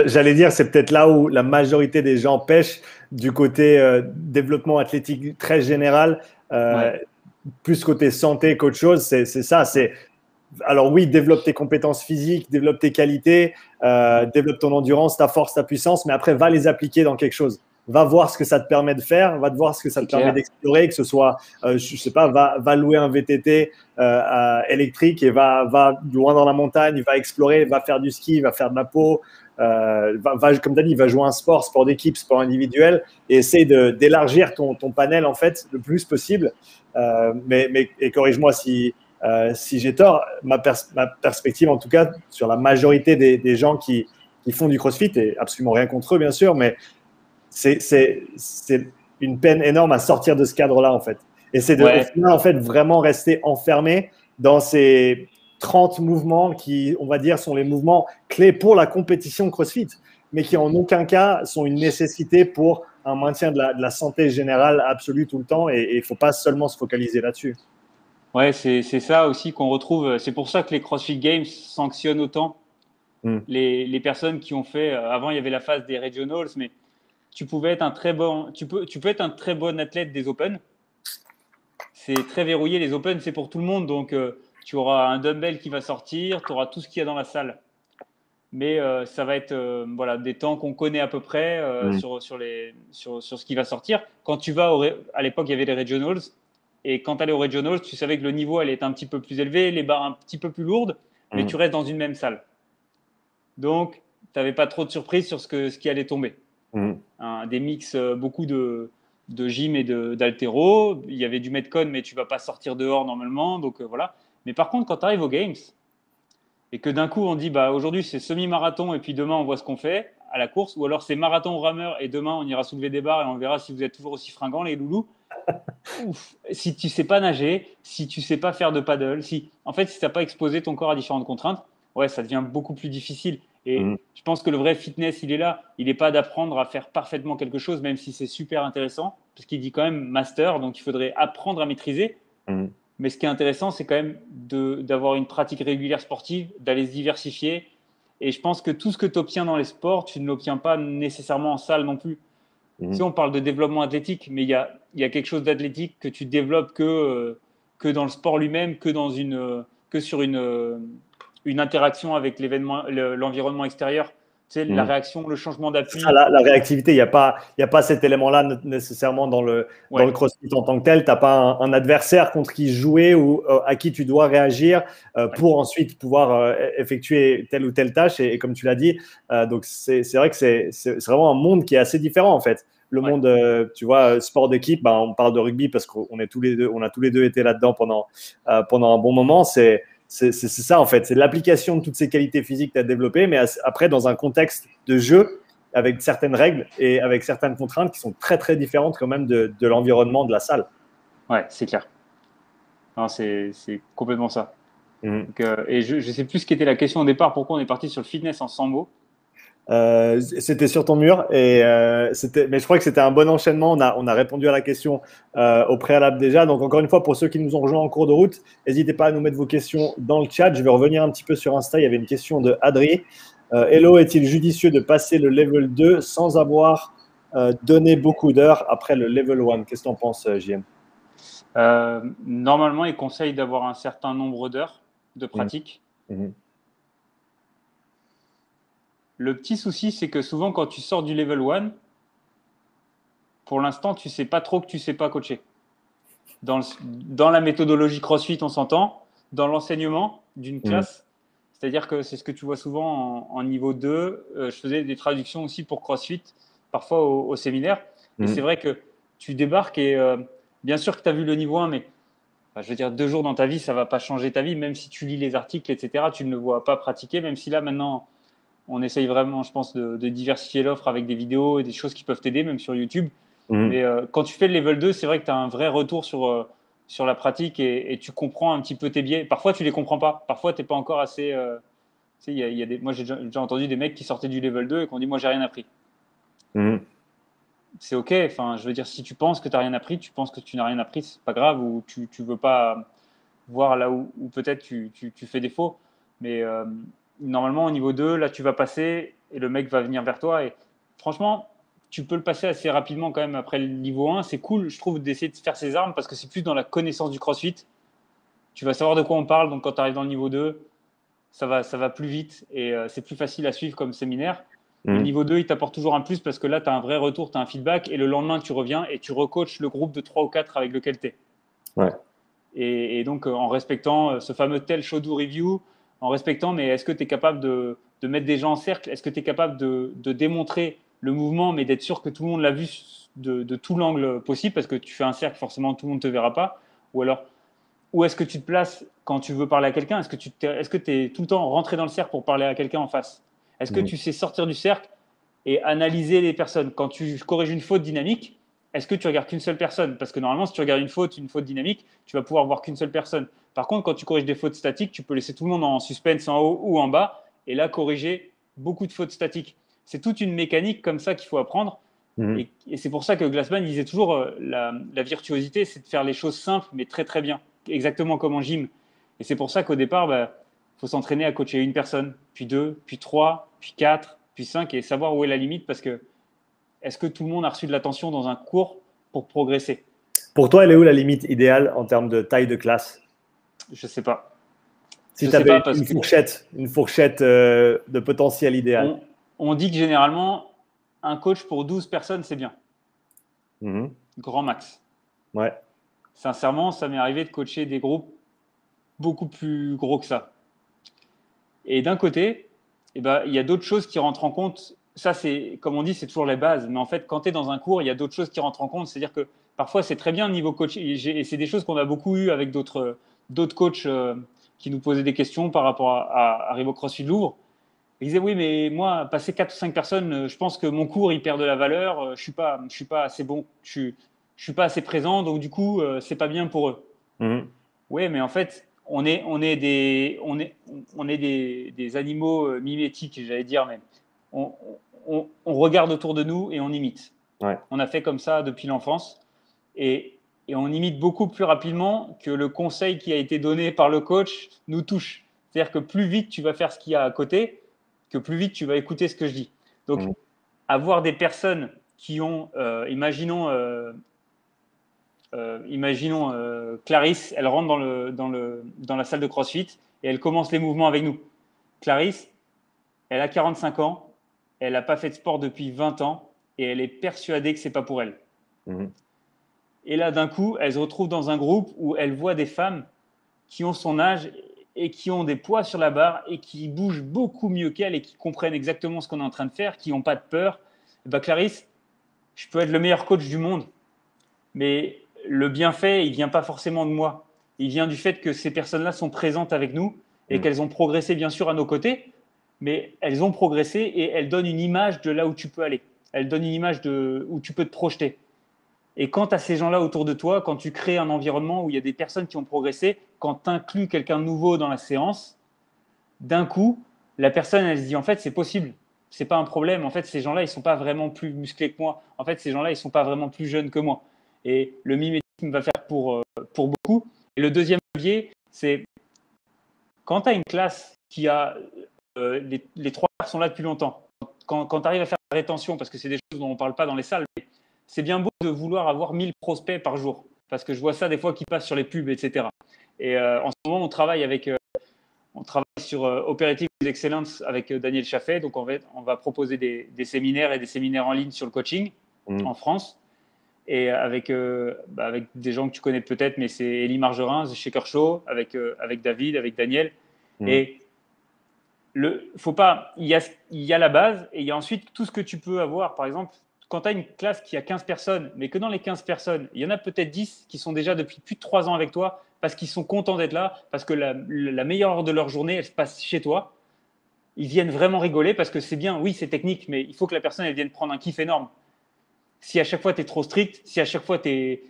A: J'allais dire, c'est peut-être là où la majorité des gens pêchent du côté euh, développement athlétique très général, euh, plus côté santé qu'autre chose. C'est ça. C'est alors oui, développe tes compétences physiques, développe tes qualités, euh, développe ton endurance, ta force, ta puissance, mais après va les appliquer dans quelque chose va voir ce que ça te permet de faire, va te voir ce que ça te permet d'explorer, que ce soit, euh, je sais pas, va, va louer un VTT euh, électrique et va, va loin dans la montagne, va explorer, va faire du ski, va faire de la peau, euh, va, comme tu as dit, va jouer un sport, sport d'équipe, sport individuel, et essaye d'élargir ton, ton, panel en fait le plus possible. mais, mais et corrige-moi si, si j'ai tort, ma, ma, perspective en tout cas sur la majorité des, des gens qui, qui font du CrossFit, et absolument rien contre eux bien sûr, mais c'est une peine énorme à sortir de ce cadre-là, en fait. Et c'est de en fait, vraiment rester enfermé dans ces 30 mouvements qui, on va dire, sont les mouvements clés pour la compétition CrossFit, mais qui en aucun cas sont une nécessité pour un maintien de la, santé générale absolue tout le temps. Et il ne faut pas seulement se focaliser là-dessus.
B: Ouais, c'est ça aussi qu'on retrouve. C'est pour ça que les CrossFit Games sanctionnent autant hmm. les, les, personnes qui ont fait. Euh, avant, il y avait la phase des regionals, mais tu pouvais être un très bon, tu peux, tu peux être un très bon athlète des Open. C'est très verrouillé. Les Open, c'est pour tout le monde. Donc, euh, tu auras un dumbbell qui va sortir, tu auras tout ce qu'il y a dans la salle. Mais euh, ça va être euh, voilà, des temps qu'on connaît à peu près sur, sur, les, sur, sur, ce qui va sortir. Quand tu vas, à l'époque, il y avait les regionals. Et quand tu allais aux regionals, tu savais que le niveau allait être un petit peu plus élevé, les barres un petit peu plus lourdes, mais tu restes dans une même salle. Donc, tu n'avais pas trop de surprises sur ce, que, ce qui allait tomber. Des mix, euh, beaucoup de, de gym et d'altéro. Il y avait du Metcon, mais tu vas pas sortir dehors normalement. Donc euh, voilà. Mais par contre, quand tu arrives aux Games et que d'un coup on dit bah, aujourd'hui c'est semi-marathon et puis demain on voit ce qu'on fait à la course, ou alors c'est marathon rameur et demain on ira soulever des barres et on verra si vous êtes toujours aussi fringants les loulous. Si tu sais pas nager, si tu sais pas faire de paddle, si en fait si tu n'as pas exposé ton corps à différentes contraintes, ouais, ça devient beaucoup plus difficile. Et mm. je pense que le vrai fitness, il est là. Il n'est pas d'apprendre à faire parfaitement quelque chose, même si c'est super intéressant, parce qu'il dit quand même master, donc il faudrait apprendre à maîtriser. Mm. Mais ce qui est intéressant, c'est quand même d'avoir une pratique régulière sportive, d'aller se diversifier. Et je pense que tout ce que tu obtiens dans les sports, tu ne l'obtiens pas nécessairement en salle non plus. Mm. Si on parle de développement athlétique, mais il y a, y a, quelque chose d'athlétique que tu développes que, euh, que dans le sport lui-même, que, dans une, que sur une, une interaction avec l'événement, l'environnement extérieur. Tu sais, la mmh. réaction, le changement d'appui.
A: La, la, réactivité, il n'y a, pas, a pas cet élément-là nécessairement dans le, dans le crossfit en tant que tel. Tu n'as pas un, adversaire contre qui jouer ou euh, à qui tu dois réagir euh, pour ensuite pouvoir euh, effectuer telle ou telle tâche. Et, comme tu l'as dit, donc c'est vrai que c'est vraiment un monde qui est assez différent en fait. Le monde, tu vois, sport d'équipe, ben, on parle de rugby parce qu'on est tous les deux, on a tous les deux été là-dedans pendant, pendant un bon moment. C'est c'est ça en fait, c'est l'application de toutes ces qualités physiques que tu as développées, mais après dans un contexte de jeu avec certaines règles et avec certaines contraintes qui sont très très différentes quand même de, l'environnement de la salle.
B: Ouais, c'est clair. C'est complètement ça. Mhm. Euh, et je ne sais plus ce qu'était la question au départ, pourquoi on est parti sur le fitness en 100 mots.
A: Euh, c'était sur ton mur et euh, c'était, mais je crois que c'était un bon enchaînement. On a, on a répondu à la question au préalable déjà. Donc encore une fois, pour ceux qui nous ont rejoints en cours de route, n'hésitez pas à nous mettre vos questions dans le chat. Je vais revenir un petit peu sur Insta. Il y avait une question de Adri. Hello, est-il judicieux de passer le level 2 sans avoir donné beaucoup d'heures après le level 1 Qu'est-ce que tu en penses, JM
B: Normalement, il conseille d'avoir un certain nombre d'heures de mmh. pratique. Mmh. Le petit souci, c'est que souvent, quand tu sors du level 1, pour l'instant, tu sais pas trop que tu sais pas coacher. Dans, dans la méthodologie CrossFit, on s'entend. Dans l'enseignement d'une mmh. classe, c'est-à-dire que c'est ce que tu vois souvent en, niveau 2. Euh, je faisais des traductions aussi pour CrossFit, parfois au, séminaire. Et c'est vrai que tu débarques et euh, bien sûr que tu as vu le niveau 1, mais je veux dire, deux jours dans ta vie, ça va pas changer ta vie, même si tu lis les articles, etc. Tu ne le vois pas pratiquer, même si là, maintenant, on essaye vraiment, je pense, de, diversifier l'offre avec des vidéos et des choses qui peuvent t'aider, même sur YouTube. Mhm. Mais euh, quand tu fais le level 2, c'est vrai que tu as un vrai retour sur, euh, sur la pratique et, tu comprends un petit peu tes biais. Parfois, tu les comprends pas. Parfois, tu n'es pas encore assez. Euh, y a, y a des, moi, j'ai déjà, entendu des mecs qui sortaient du level 2 et qui ont dit Moi, j'ai rien appris. Mhm c'est ok. Enfin, je veux dire, si tu penses que tu n'as rien appris, tu penses que tu n'as rien appris, c'est pas grave, ou tu ne veux pas voir là où, peut-être tu, fais défaut. Mais normalement, au niveau 2, là, tu vas passer et le mec va venir vers toi. Et franchement, tu peux le passer assez rapidement quand même après le niveau 1. C'est cool, je trouve, d'essayer de faire ses armes parce que c'est plus dans la connaissance du crossfit. Tu vas savoir de quoi on parle. Donc, quand tu arrives dans le niveau 2, ça va, ça va plus vite et euh, c'est plus facile à suivre comme séminaire. Le mmh. niveau 2, il t'apporte toujours un plus parce que là, tu as un vrai retour, tu as un feedback et le lendemain, tu reviens et tu recoaches le groupe de 3 ou 4 avec lequel tu es.
A: Ouais.
B: Et, donc, euh, en respectant euh, ce fameux tel show do review, en respectant, mais est-ce que tu es capable de, de, mettre des gens en cercle? Est-ce que tu es capable de, de, démontrer le mouvement, mais d'être sûr que tout le monde l'a vu de, de tout l'angle possible Parce que tu fais un cercle, forcément, tout le monde ne te verra pas? Ou alors, où est-ce que tu te places quand tu veux parler à quelqu'un? Est-ce que tu est-ce que es tout le temps rentré dans le cercle pour parler à quelqu'un en face? Est-ce que mm. tu sais sortir du cercle et analyser les personnes? Quand tu corriges une faute dynamique, est-ce que tu regardes qu'une seule personne? Parce que normalement, si tu regardes une faute, une faute dynamique, tu vas pouvoir voir qu'une seule personne. Par contre, quand tu corriges des fautes statiques, tu peux laisser tout le monde en suspense en haut ou en bas et là corriger beaucoup de fautes statiques. C'est toute une mécanique comme ça qu'il faut apprendre. Mm. Et, c'est pour ça que Glassman disait toujours euh, la, virtuosité, c'est de faire les choses simples mais très très bien, exactement comme en gym. Et c'est pour ça qu'au départ, bah, faut s'entraîner à coacher une personne, puis deux, puis trois, puis quatre, puis cinq, et savoir où est la limite parce que est-ce que tout le monde a reçu de l'attention dans un cours pour progresser?
A: Pour toi, elle est où la limite idéale en termes de taille de classe?
B: Je ne sais pas.
A: Si tu avais une, fourchette, une fourchette euh, de potentiel idéal.
B: On, dit que généralement, un coach pour 12 personnes, c'est bien.
A: Mhm.
B: Grand max.
A: Ouais.
B: Sincèrement, ça m'est arrivé de coacher des groupes beaucoup plus gros que ça. Et d'un côté, eh ben, il y a d'autres choses qui rentrent en compte. Ça, c'est, comme on dit, c'est toujours les bases. Mais en fait, quand tu es dans un cours, il y a d'autres choses qui rentrent en compte. C'est-à-dire que parfois, c'est très bien niveau coach. Et c'est des choses qu'on a beaucoup eu avec d'autres, d'autres coachs euh, qui nous posaient des questions par rapport à, à, Revo CrossFit Louvre. Ils disaient oui, mais moi, passer 4 ou 5 personnes, euh, je pense que mon cours, il perd de la valeur. Euh, je suis pas, je suis pas assez bon. Je suis, je suis pas assez présent. Donc, du coup, c'est pas bien pour eux.
A: Mmh.
B: Oui, mais en fait, on est, on est, des, on est, on est des, animaux euh, mimétiques, j'allais dire, mais on, regarde autour de nous et on imite. On a fait comme ça depuis l'enfance et, on imite beaucoup plus rapidement que le conseil qui a été donné par le coach nous touche. C'est-à-dire que plus vite tu vas faire ce qu'il y a à côté, que plus vite tu vas écouter ce que je dis. Donc, mmh. avoir des personnes qui ont, euh, imaginons, euh, euh, imaginons Clarisse, elle rentre dans, le, dans, le, dans la salle de CrossFit et elle commence les mouvements avec nous. Clarisse, elle a 45 ans, elle n'a pas fait de sport depuis 20 ans et elle est persuadée que c'est pas pour elle.
A: Mhm.
B: Et là, d'un coup, elle se retrouve dans un groupe où elle voit des femmes qui ont son âge et qui ont des poids sur la barre et qui bougent beaucoup mieux qu'elle et qui comprennent exactement ce qu'on est en train de faire, qui n'ont pas de peur. bah, Clarisse, je peux être le meilleur coach du monde, mais le bienfait, il vient pas forcément de moi. Il vient du fait que ces personnes-là sont présentes avec nous et mm. qu'elles ont progressé bien sûr à nos côtés. Mais elles ont progressé et elles donnent une image de là où tu peux aller. Elles donnent une image de où tu peux te projeter. Et quand tu as ces gens-là autour de toi, quand tu crées un environnement où il y a des personnes qui ont progressé, quand tu inclus quelqu'un de nouveau dans la séance, d'un coup, la personne, elle se dit en fait, c'est possible. C'est pas un problème. En fait, ces gens-là, ils sont pas vraiment plus musclés que moi. En fait, ces gens-là, ils sont pas vraiment plus jeunes que moi. Et le mimétisme va faire pour, euh, pour beaucoup. Et le deuxième levier, c'est quand tu as une classe qui a euh, les, les, trois sont là depuis longtemps, quand, quand tu arrives à faire la rétention, parce que c'est des choses dont on ne parle pas dans les salles, c'est bien beau de vouloir avoir 1000 prospects par jour, parce que je vois ça des fois qui passent sur les pubs, etc. Et euh, en ce moment, on travaille avec, euh, on travaille sur Operative Excellence avec Daniel Chaffet, donc on va, on va proposer des, des, séminaires et des séminaires en ligne sur le coaching mmh. en France et avec, bah avec des gens que tu connais peut-être, mais c'est Elie Margerin chez Kershaw, avec, avec David, avec Daniel. Mmh. Et le, faut pas, il y, a, la base et il y a ensuite tout ce que tu peux avoir. Par exemple, quand tu as une classe qui a 15 personnes, mais que dans les 15 personnes, il y en a peut-être 10 qui sont déjà depuis plus de 3 ans avec toi parce qu'ils sont contents d'être là, parce que la, la, meilleure heure de leur journée, elle se passe chez toi. Ils viennent vraiment rigoler parce que c'est bien, oui, c'est technique, mais il faut que la personne elle vienne prendre un kiff énorme. Si à chaque fois tu es trop strict, si à chaque fois tu es,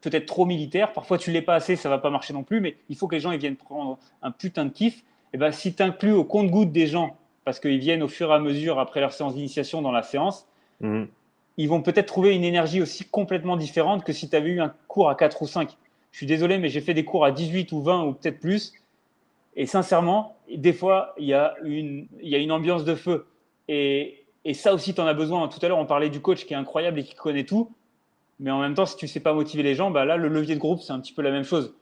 B: peut-être trop militaire, parfois tu l'es pas assez, ça va pas marcher non plus, mais il faut que les gens ils viennent prendre un putain de kiff eh ben, si tu inclus au compte-goutte des gens, parce qu'ils viennent au fur et à mesure après leur séance d'initiation dans la séance, mhm. ils vont peut-être trouver une énergie aussi complètement différente que si tu avais eu un cours à 4 ou 5. Je suis désolé, mais j'ai fait des cours à 18 ou 20 ou peut-être plus. Et sincèrement, des fois, il y, a une, y a une ambiance de feu. Et, et ça aussi, tu en as besoin. Tout à l'heure, on parlait du coach qui est incroyable et qui connaît tout. Mais en même temps, si tu ne sais pas motiver les gens, bah là, le levier de groupe, c'est un petit peu la même chose.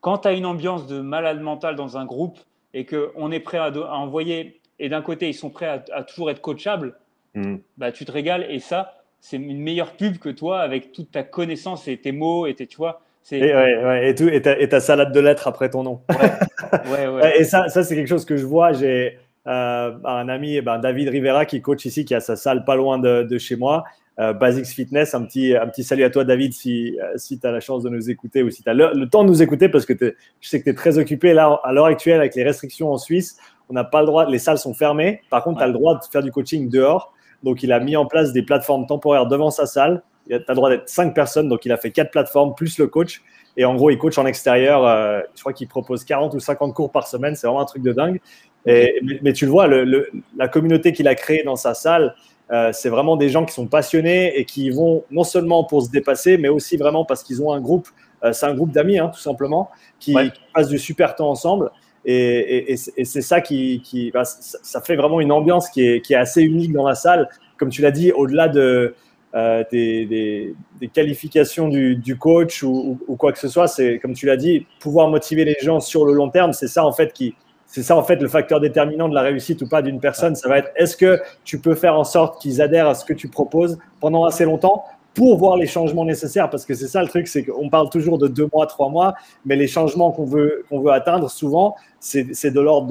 B: Quand tu as une ambiance de malade mental dans un groupe, et qu'on est prêt à, envoyer, et d'un côté, ils sont prêts à, toujours être coachables, mm. bah, tu te régales. Et ça, c'est une meilleure pub que toi avec toute ta connaissance et tes mots et tes, tu vois.
A: Et, ouais, et, tout, et, ta, et, ta, salade de lettres après ton nom. et ça, ça c'est quelque chose que je vois. J'ai euh, un ami, ben, David Rivera, qui coach ici, qui a sa salle pas loin de, de chez moi. Euh, Basics Fitness. Un petit, un petit salut à toi, David, si, euh, si tu as la chance de nous écouter ou si tu as le, temps de nous écouter, parce que je sais que tu es très occupé. Là, à l'heure actuelle, avec les restrictions en Suisse, on n'a pas le droit, les salles sont fermées. Par contre, tu as le droit de faire du coaching dehors. Donc, il a mis en place des plateformes temporaires devant sa salle. Tu as le droit d'être cinq personnes. Donc, il a fait quatre plateformes plus le coach. Et en gros, il coach en extérieur. Euh, je crois qu'il propose 40 ou 50 cours par semaine. C'est vraiment un truc de dingue. Et, mais, tu le vois, le, la communauté qu'il a créée dans sa salle, euh, c'est vraiment des gens qui sont passionnés et qui vont non seulement pour se dépasser, mais aussi vraiment parce qu'ils ont un groupe, euh, c'est un groupe d'amis hein, tout simplement, qui, passent du super temps ensemble. Et, c'est ça qui, bah, ça, fait vraiment une ambiance qui est, assez unique dans la salle. Comme tu l'as dit, au-delà de, euh, des, qualifications du, coach ou, ou, quoi que ce soit, c'est comme tu l'as dit, pouvoir motiver les gens sur le long terme, c'est ça en fait qui, c'est ça en fait le facteur déterminant de la réussite ou pas d'une personne. Ça va être est-ce que tu peux faire en sorte qu'ils adhèrent à ce que tu proposes pendant assez longtemps pour voir les changements nécessaires? Parce que c'est ça le truc, c'est qu'on parle toujours de deux mois, trois mois, mais les changements qu'on veut, qu'on veut atteindre souvent, c'est de l'ordre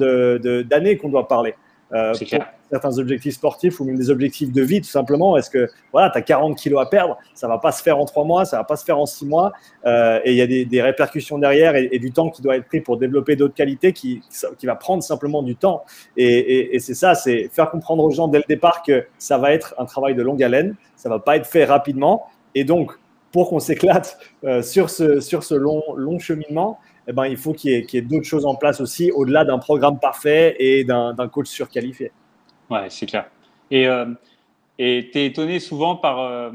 A: d'années de, qu'on doit parler. Euh, certains objectifs sportifs ou même des objectifs de vie, tout simplement. Est-ce que voilà, tu as 40 kilos à perdre Ça va pas se faire en trois mois, ça va pas se faire en six mois. Euh, et il y a des, des, répercussions derrière et, et, du temps qui doit être pris pour développer d'autres qualités qui, qui va prendre simplement du temps. Et, et, et c'est ça, c'est faire comprendre aux gens dès le départ que ça va être un travail de longue haleine, ça va pas être fait rapidement. Et donc, pour qu'on s'éclate euh, sur ce, sur ce long, long cheminement, eh ben, il faut qu'il y ait, d'autres choses en place aussi, au-delà d'un programme parfait et d'un coach surqualifié.
B: Ouais, c'est clair. Et euh, tu es étonné souvent par, euh,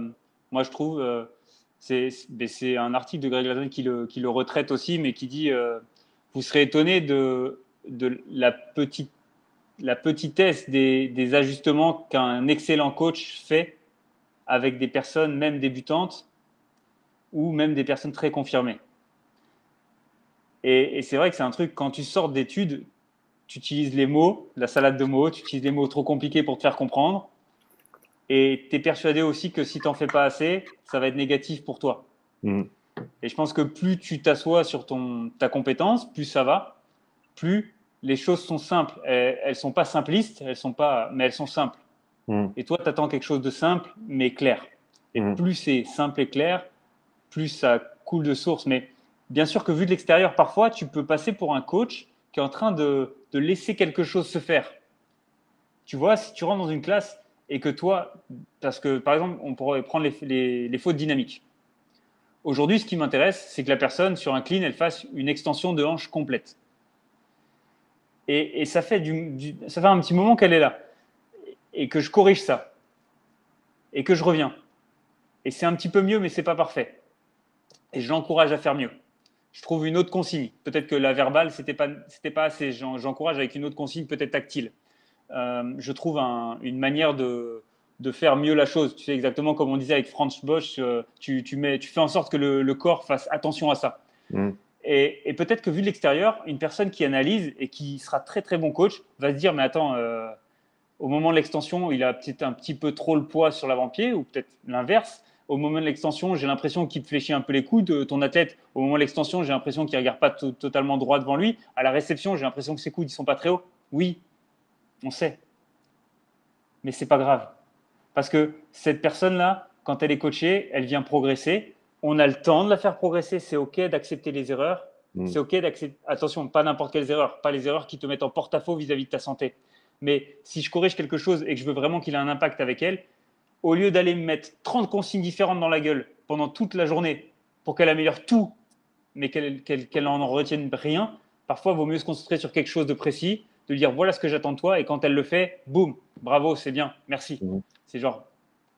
B: moi je trouve, euh, c'est un article de Greg Ladon qui le, qui le retraite aussi, mais qui dit Vous serez étonné de, de la, petite, la petitesse des, des ajustements qu'un excellent coach fait avec des personnes, même débutantes, ou même des personnes très confirmées. Et, et c'est vrai que c'est un truc, quand tu sors d'études, tu utilises les mots, la salade de mots, tu utilises des mots trop compliqués pour te faire comprendre. Et tu es persuadé aussi que si tu n'en fais pas assez, ça va être négatif pour toi. Mm. Et je pense que plus tu t'assois sur ton, ta compétence, plus ça va, plus les choses sont simples. Elles ne sont pas simplistes, elles sont pas, mais elles sont simples. Mm. Et toi, tu attends quelque chose de simple, mais clair. Et mm. plus c'est simple et clair, plus ça coule de source. Mais bien sûr que vu de l'extérieur, parfois, tu peux passer pour un coach qui est en train de, laisser quelque chose se faire. Tu vois, si tu rentres dans une classe et que toi, parce que par exemple, on pourrait prendre les, fautes dynamiques. Aujourd'hui, ce qui m'intéresse, c'est que la personne, sur un clean, elle fasse une extension de hanche complète. Et, ça, fait ça fait un petit moment qu'elle est là. Et que je corrige ça. Et que je reviens. Et c'est un petit peu mieux, mais c'est pas parfait. Et je l'encourage à faire mieux. Je trouve une autre consigne. Peut-être que la verbale, c'était pas, c'était pas assez. J'encourage avec une autre consigne, peut-être tactile. Euh, je trouve une manière de, de, faire mieux la chose. Tu sais exactement comme on disait avec Franz Bosch, euh, tu, tu, mets, tu fais en sorte que le, corps fasse attention à ça. Mm. Et, et peut-être que vu de l'extérieur, une personne qui analyse et qui sera très très bon coach va se dire mais attends, euh, au moment de l'extension, il a peut-être un petit peu trop le poids sur l'avant-pied ou peut-être l'inverse au moment de l'extension, j'ai l'impression qu'il fléchit un peu les coudes. Ton athlète, au moment de l'extension, j'ai l'impression qu'il ne regarde pas totalement droit devant lui. À la réception, j'ai l'impression que ses coudes ne sont pas très hauts. Oui, on sait. Mais c'est pas grave. Parce que cette personne-là, quand elle est coachée, elle vient progresser. On a le temps de la faire progresser. C'est OK d'accepter les erreurs. Mm. C'est OK d'accepter. Attention, pas n'importe quelles erreurs. Pas les erreurs qui te mettent en porte-à-faux vis-à-vis de ta santé. Mais si je corrige quelque chose et que je veux vraiment qu'il ait un impact avec elle, au lieu d'aller me mettre 30 consignes différentes dans la gueule pendant toute la journée pour qu'elle améliore tout, mais qu'elle n'en retienne rien, parfois, il vaut mieux se concentrer sur quelque chose de précis, de dire voilà ce que j'attends de toi, et quand elle le fait, boum, bravo, c'est bien, merci. Mmh. C'est genre,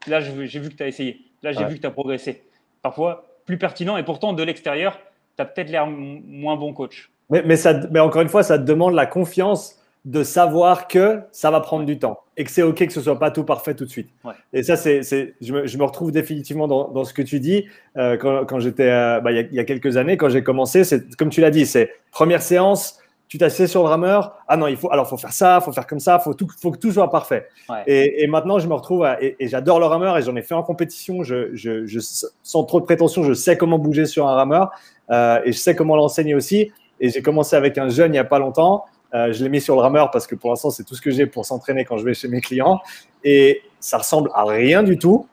B: là, j'ai vu que tu as essayé, là, j'ai vu que tu as progressé. Parfois, plus pertinent, et pourtant, de l'extérieur, tu as peut-être l'air moins bon coach.
A: Mais, mais, ça, mais encore une fois, ça te demande la confiance de savoir que ça va prendre du temps et que c'est OK que ce soit pas tout parfait tout de suite. Et ça, c'est, je, me, je, me, retrouve définitivement dans, dans ce que tu dis. Euh, quand, quand j'étais, euh, bah, il, y a, quelques années, quand j'ai commencé, c'est comme tu l'as dit, c'est première séance, tu t'assieds sur le rameur. Ah non, il faut, alors faut faire ça, faut faire comme ça, faut tout, faut que tout soit parfait. Et, et, maintenant, je me retrouve et, j'adore le rameur et j'en ai fait en compétition. Je, je, je, sans trop de prétention, je sais comment bouger sur un rameur euh, et je sais comment l'enseigner aussi. Et j'ai commencé avec un jeune il y a pas longtemps. Euh, je l'ai mis sur le rameur parce que pour l'instant, c'est tout ce que j'ai pour s'entraîner quand je vais chez mes clients. Et ça ressemble à rien du tout.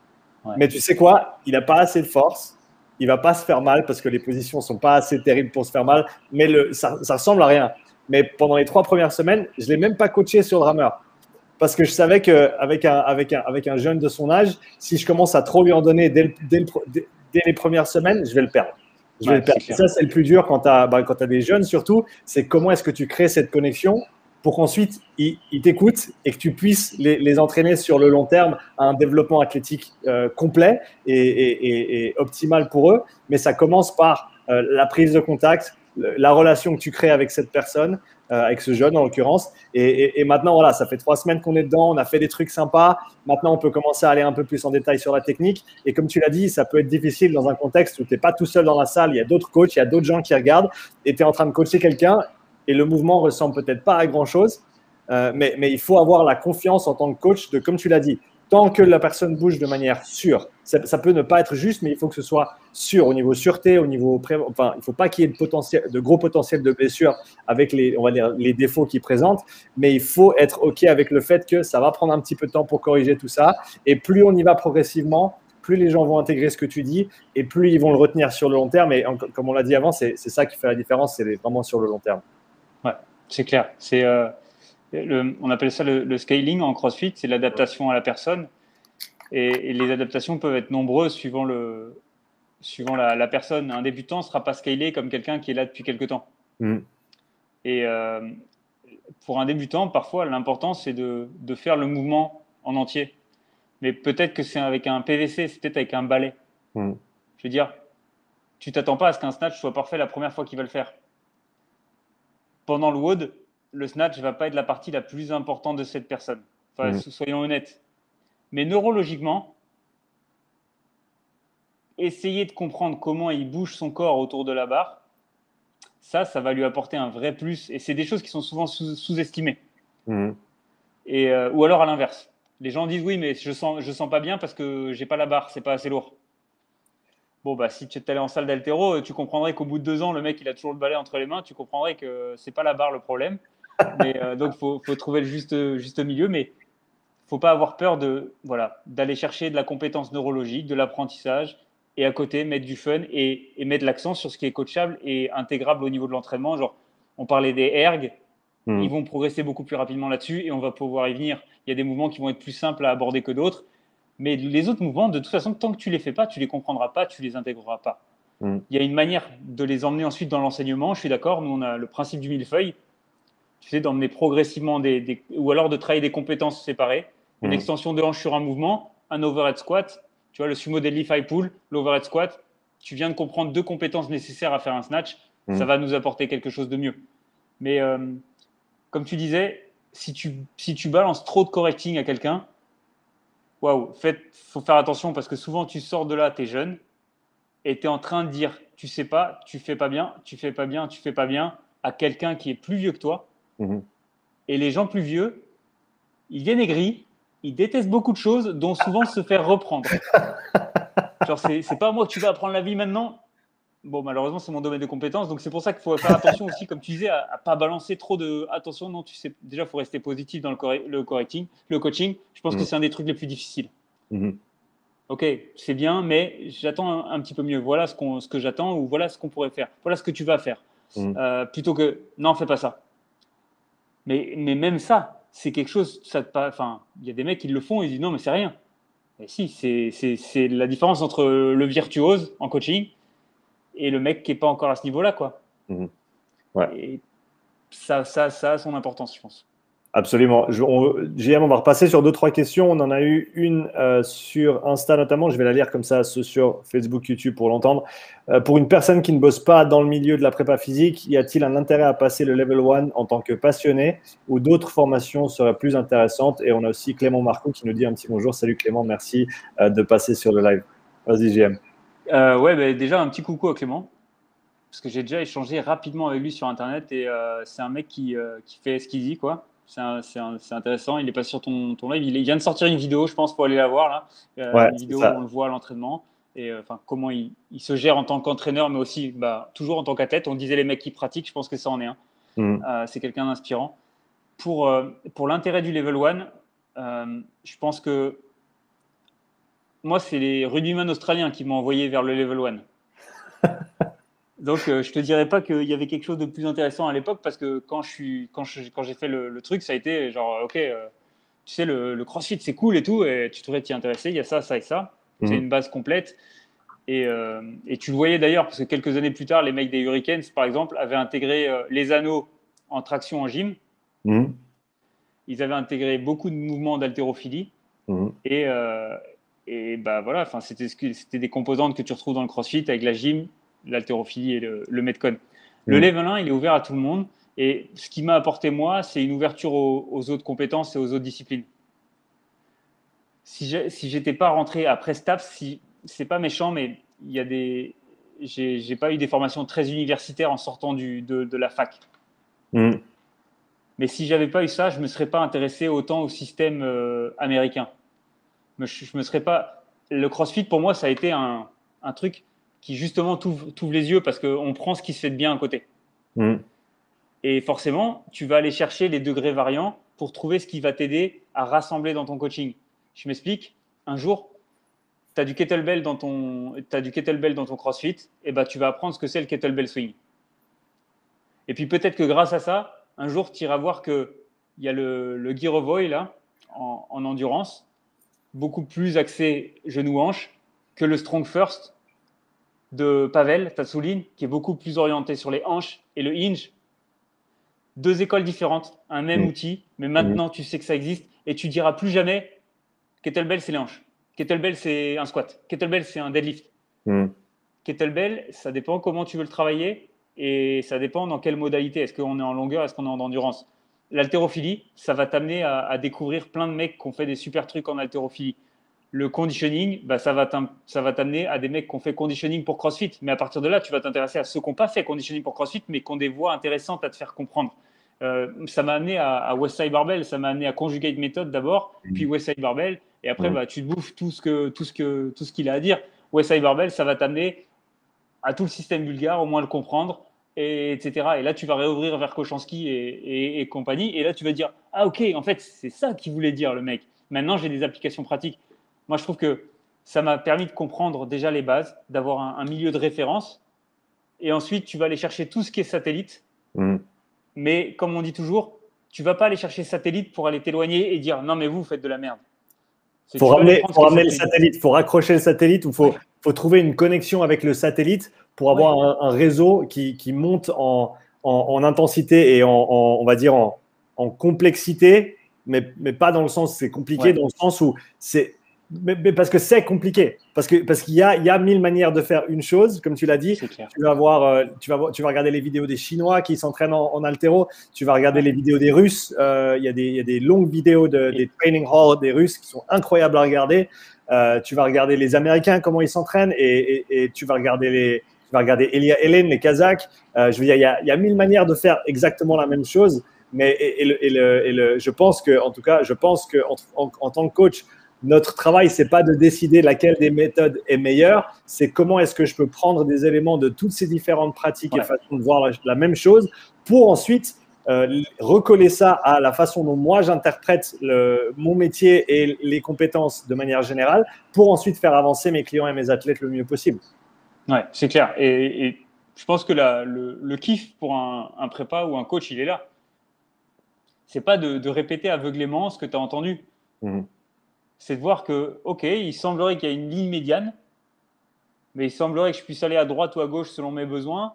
A: Mais tu sais quoi? Il n'a pas assez de force. Il va pas se faire mal parce que les positions sont pas assez terribles pour se faire mal. Mais le, ça, ça ressemble à rien. Mais pendant les trois premières semaines, je l'ai même pas coaché sur le rameur parce que je savais qu'avec un, avec un, avec un jeune de son âge, si je commence à trop lui en donner dès, dès les premières semaines, je vais le perdre. Ça, c'est le plus dur quand tu as, bah, as, des jeunes surtout, c'est comment est-ce que tu crées cette connexion pour qu'ensuite ils, t'écoutent et que tu puisses les, entraîner sur le long terme à un développement athlétique euh, complet et, optimal pour eux. Mais ça commence par euh, la prise de contact, la relation que tu crées avec cette personne, euh, avec ce jeune en l'occurrence. Et, maintenant, voilà, ça fait trois semaines qu'on est dedans, on a fait des trucs sympas. Maintenant, on peut commencer à aller un peu plus en détail sur la technique. Et comme tu l'as dit, ça peut être difficile dans un contexte où tu n'es pas tout seul dans la salle, il y a d'autres coachs, il y a d'autres gens qui regardent, et tu es en train de coacher quelqu'un, et le mouvement ressemble peut-être pas à grand-chose. Euh, mais, mais, il faut avoir la confiance en tant que coach de, comme tu l'as dit, tant que la personne bouge de manière sûre, ça, peut ne pas être juste, mais il faut que ce soit sûr au niveau sûreté, au niveau enfin, il ne faut pas qu'il y ait de, potentiel, de gros potentiel de blessure avec les, on va dire, les défauts qu'il présente, mais il faut être OK avec le fait que ça va prendre un petit peu de temps pour corriger tout ça. Et plus on y va progressivement, plus les gens vont intégrer ce que tu dis et plus ils vont le retenir sur le long terme. Et comme on l'a dit avant, c'est ça qui fait la différence, c'est vraiment sur le long terme.
B: Ouais, c'est clair. C'est. Euh, on appelle ça le, scaling en CrossFit, c'est l'adaptation à la personne. Et, les adaptations peuvent être nombreuses suivant, le, suivant la, personne. Un débutant ne sera pas scalé comme quelqu'un qui est là depuis quelque temps. Mm. Et euh, pour un débutant, parfois, l'important, c'est de, faire le mouvement en entier. Mais peut-être que c'est avec un PVC, c'est peut-être avec un balai. Mm. Je veux dire, tu t'attends pas à ce qu'un snatch soit parfait la première fois qu'il va le faire. Pendant le WOD, le snatch ne va pas être la partie la plus importante de cette personne. Enfin, mm. soyons honnêtes. Mais neurologiquement, essayer de comprendre comment il bouge son corps autour de la barre, ça, ça va lui apporter un vrai plus. Et c'est des choses qui sont souvent sous-estimées. Et, euh, ou alors à l'inverse. Les gens disent oui, mais je sens, je sens pas bien parce que j'ai pas la barre, c'est pas assez lourd. Bon, bah, si tu es allé en salle d'altéro, tu comprendrais qu'au bout de deux ans, le mec, il a toujours le balai entre les mains. Tu comprendrais que c'est pas la barre le problème. Mais, euh, donc, il faut, trouver le juste, juste milieu. Mais faut pas avoir peur de voilà d'aller chercher de la compétence neurologique, de l'apprentissage, et à côté mettre du fun et, mettre l'accent sur ce qui est coachable et intégrable au niveau de l'entraînement. Genre, on parlait des ergs. Hmm. Ils vont progresser beaucoup plus rapidement là-dessus et on va pouvoir y venir. Il y a des mouvements qui vont être plus simples à aborder que d'autres. Mais les autres mouvements, de toute façon, tant que tu les fais pas, tu les comprendras pas, tu les intégreras pas. Hmm. Il y a une manière de les emmener ensuite dans l'enseignement. Je suis d'accord. Nous, on a le principe du millefeuille. Tu sais, d'emmener progressivement des, ou alors de travailler des compétences séparées. Une hmm. extension de hanche sur un mouvement, un overhead squat. Tu vois, le sumo deadlift high pull, l'overhead squat. Tu viens de comprendre deux compétences nécessaires à faire un snatch. Ça va nous apporter quelque chose de mieux. Mais euh, comme tu disais, si tu, si tu balances trop de correcting à quelqu'un, waouh, il faut faire attention parce que souvent tu sors de là, tu es jeune et tu es en train de dire tu sais pas, tu fais pas bien, tu fais pas bien, tu fais pas bien à quelqu'un qui est plus vieux que toi. Mhm. Et les gens plus vieux, ils viennent aigris, ils détestent beaucoup de choses, dont souvent se faire reprendre. Genre, c'est pas moi tu vas apprendre la vie maintenant. Bon, malheureusement, c'est mon domaine de compétence. Donc, c'est pour ça qu'il faut faire attention aussi, comme tu disais, à, pas balancer trop de. Attention, non, tu sais, déjà, il faut rester positif dans le, le correcting, le coaching. Je pense que mhm. c'est un des trucs les plus difficiles. Mhm. Ok, c'est bien, mais j'attends un, petit peu mieux. Voilà ce, ce que j'attends ou voilà ce qu'on pourrait faire. Voilà ce que tu vas faire. Mhm. Euh, plutôt que non, fais pas ça. Mais, mais même ça, c'est quelque chose. Ça, enfin, il y a des mecs qui le font et ils disent non, mais c'est rien. Mais si, c'est la différence entre le virtuose en coaching et le mec qui n'est pas encore à ce niveau-là, quoi. Mhm. Et ça, ça, ça a son importance, je pense.
A: Absolument. Je, on, on va repasser sur deux, trois questions. On en a eu une euh, sur Insta notamment. Je vais la lire comme ça sur Facebook, YouTube pour l'entendre. Euh, pour une personne qui ne bosse pas dans le milieu de la prépa physique, y a-t-il un intérêt à passer le level 1 en tant que passionné ou d'autres formations seraient plus intéressantes? Et on a aussi Clément Marco qui nous dit un petit bonjour. Salut Clément, merci euh, de passer sur le live. Vas-y.
B: Euh, ouais, bah, déjà un petit coucou à Clément, parce que j'ai déjà échangé rapidement avec lui sur Internet et c'est un mec qui, qui fait ce qu'il dit, quoi. C'est intéressant. Il est pas sur ton, ton live. Il, vient de sortir une vidéo, je pense, pour aller la voir là. Euh, une vidéo où on le voit à l'entraînement et enfin comment il, il, se gère en tant qu'entraîneur, mais aussi bah, toujours en tant qu'athlète. On disait les mecs qui pratiquent, je pense que ça en est un. Mm. c'est quelqu'un d'inspirant. Pour, pour l'intérêt du level 1, je pense que moi, c'est les rugbymen australiens qui m'ont envoyé vers le level 1. Donc, euh, je te dirais pas qu'il y avait quelque chose de plus intéressant à l'époque parce que quand j'ai quand quand fait le, truc, ça a été genre, ok, euh, tu sais, le, crossfit, c'est cool et tout, et tu devrais t'y intéresser. Il y a ça, ça et ça. C'est mhm. une base complète. Et, euh, et tu le voyais d'ailleurs, parce que quelques années plus tard, les mecs des Hurricanes, par exemple, avaient intégré les anneaux en traction en gym. Mhm. Ils avaient intégré beaucoup de mouvements d'haltérophilie. Mhm. Et, et bah voilà, enfin c'était c'était des composantes que tu retrouves dans le CrossFit avec la gym, l'haltérophilie et le, le Metcon. Le mm. level 1, il est ouvert à tout le monde. Et ce qui m'a apporté moi, c'est une ouverture aux, autres compétences et aux autres disciplines. Si j'étais pas rentré après STAPS, si c'est pas méchant, mais il y a des, j'ai pas eu des formations très universitaires en sortant du, de, de la fac. Mm. Mais si j'avais pas eu ça, je me serais pas intéressé autant au système euh, américain je, me serais pas. Le CrossFit pour moi, ça a été un, truc qui justement t'ouvre les yeux parce qu'on prend ce qui se fait de bien à côté. Mm. Et forcément, tu vas aller chercher les degrés variants pour trouver ce qui va t'aider à rassembler dans ton coaching. Je m'explique. Un jour, tu as du kettlebell dans ton, as du kettlebell dans ton CrossFit, et bah, tu vas apprendre ce que c'est le kettlebell swing. Et puis peut-être que grâce à ça, un jour, tu iras voir qu'il y a le, le Gear of là, en, en endurance, beaucoup plus axé genou-hanche que le Strong First de Pavel Tatsouline, qui est beaucoup plus orienté sur les hanches et le hinge. Deux écoles différentes, un même mmh. outil, mais maintenant tu sais que ça existe et tu diras plus jamais kettlebell c'est les hanches, kettlebell c'est un squat, kettlebell c'est un deadlift. Mmh. Kettlebell, ça dépend comment tu veux le travailler et ça dépend dans quelle modalité. Est-ce qu'on est en longueur, est-ce qu'on est en endurance? L'haltérophilie, ça va t'amener à, découvrir plein de mecs qui ont fait des super trucs en haltérophilie. Le conditioning, bah, ça va t'amener à des mecs qui ont fait conditioning pour CrossFit. Mais à partir de là, tu vas t'intéresser à ceux qui n'ont pas fait conditioning pour CrossFit, mais qui ont des voies intéressantes à te faire comprendre. Euh, ça m'a amené à, Westside Barbell, ça m'a amené à Conjugate Method d'abord, mmh. puis Westside Barbell, et après bah, tu te bouffes tout ce que tout ce que tout ce qu'il a à dire. Westside Barbell, ça va t'amener à tout le système bulgare, au moins le comprendre, et etc. Et là, tu vas réouvrir vers Kochanski et, compagnie. Et là, tu vas dire Ah, ok, en fait, c'est ça qu'il voulait dire, le mec. Maintenant, j'ai des applications pratiques. Moi, je trouve que ça m'a permis de comprendre déjà les bases, d'avoir un, milieu de référence. Et ensuite, tu vas aller chercher tout ce qui est satellite. Mmh. Mais comme on dit toujours, tu vas pas aller chercher satellite pour aller t'éloigner et dire non mais vous, faites de la merde.
A: Il faut ramener, faut ramener le satellite, il faut raccrocher le satellite ou il faut, faut, trouver une connexion avec le satellite pour avoir un, réseau qui, qui monte en, en, intensité et en, on va dire en, complexité, mais, mais, pas dans le sens c'est compliqué, dans le sens où c'est mais, parce que c'est compliqué. Parce qu'il parce qu'il y, a, il y a mille manières de faire une chose, comme tu l'as dit. Tu vas, voir, euh, tu, vas, tu vas regarder les vidéos des Chinois qui s'entraînent en, en, altéro. Tu vas regarder les vidéos des Russes. Euh, il, y a des, il, y a des, longues vidéos de, des training halls des Russes qui sont incroyables à regarder. Euh, tu vas regarder les Américains, comment ils s'entraînent. Et, et, et, tu vas regarder les. Tu vas regarder Elia Hélène, les Kazakhs. je veux dire, il y, a, il y a mille manières de faire exactement la même chose. Mais et, le, le, le, je pense que, en tout cas, je pense que en, en tant que coach, notre travail, c'est pas de décider laquelle des méthodes est meilleure, c'est comment est-ce que je peux prendre des éléments de toutes ces différentes pratiques et façons de voir la, même chose pour ensuite euh, recoller ça à la façon dont moi j'interprète mon métier et les compétences de manière générale pour ensuite faire avancer mes clients et mes athlètes le mieux possible.
B: Ouais, c'est clair. Et, je pense que le, kiff pour un, prépa ou un coach, il est là. C'est pas de, répéter aveuglément ce que tu as entendu. Mmh c'est de voir que, OK, il semblerait qu'il y ait une ligne médiane, mais il semblerait que je puisse aller à droite ou à gauche selon mes besoins.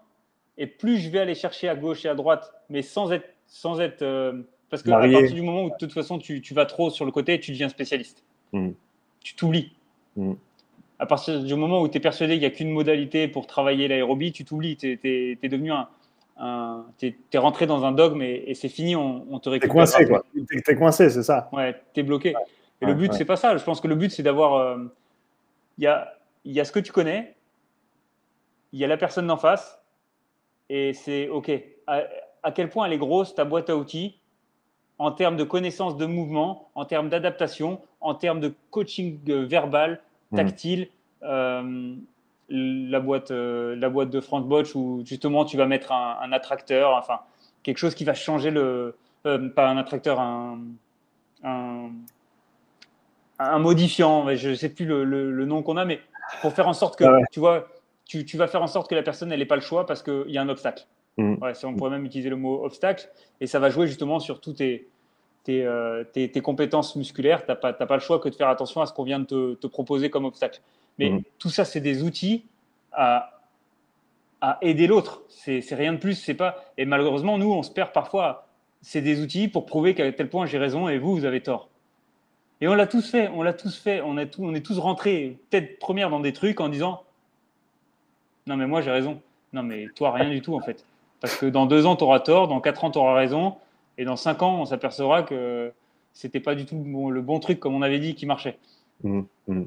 B: Et plus je vais aller chercher à gauche et à droite, mais sans être. Sans être euh, parce que à partir du moment où, de toute façon, tu, vas trop sur le côté, tu deviens spécialiste. Hmm. Tu t'oublies. Hmm. À partir du moment où tu es persuadé qu'il n'y a qu'une modalité pour travailler l'aérobie, tu t'oublies. Tu es, devenu un. tu es, rentré dans un dogme et, c'est fini, on, te récupère.
A: T'es coincé, quoi. Coincé, c'est ça.
B: Ouais, t'es bloqué. Et le but, c'est pas ça. Je pense que le but, c'est d'avoir. Euh, il y, a, y, a, ce que tu connais, il y a la personne d'en face, et c'est OK. À, quel point elle est grosse, ta boîte à outils, en termes de connaissance de mouvement, en termes d'adaptation, en termes de coaching euh, verbal, mmh. tactile. Euh, la boîte, la boîte de Frank Botch où justement tu vas mettre un, attracteur, enfin quelque chose qui va changer le, pas un attracteur, un, un un modifiant, je ne sais plus le, nom qu'on a, mais pour faire en sorte que, ah tu vois, tu, vas faire en sorte que la personne n'ait pas le choix parce qu'il y a un obstacle. Mm. on pourrait même utiliser le mot obstacle, et ça va jouer justement sur toutes tes, tes, euh, compétences musculaires. Tu n'as pas, pas, le choix que de faire attention à ce qu'on vient de te, proposer comme obstacle. Mais mm. tout ça, c'est des outils à, à aider l'autre. C'est rien de plus. C'est pas. Et malheureusement, nous, on se perd parfois. C'est des outils pour prouver qu'à tel point j'ai raison et vous, vous avez tort. Et on l'a tous fait, on l'a tous fait, on, est on est tous rentrés tête première dans des trucs en disant Non, mais moi j'ai raison. Non, mais toi, rien du tout en fait. Parce que dans deux ans, tu auras tort, dans quatre ans, tu auras raison, et dans cinq ans, on s'apercevra que c'était pas du tout le bon truc comme on avait dit qui marchait.
A: Mmh, mmh.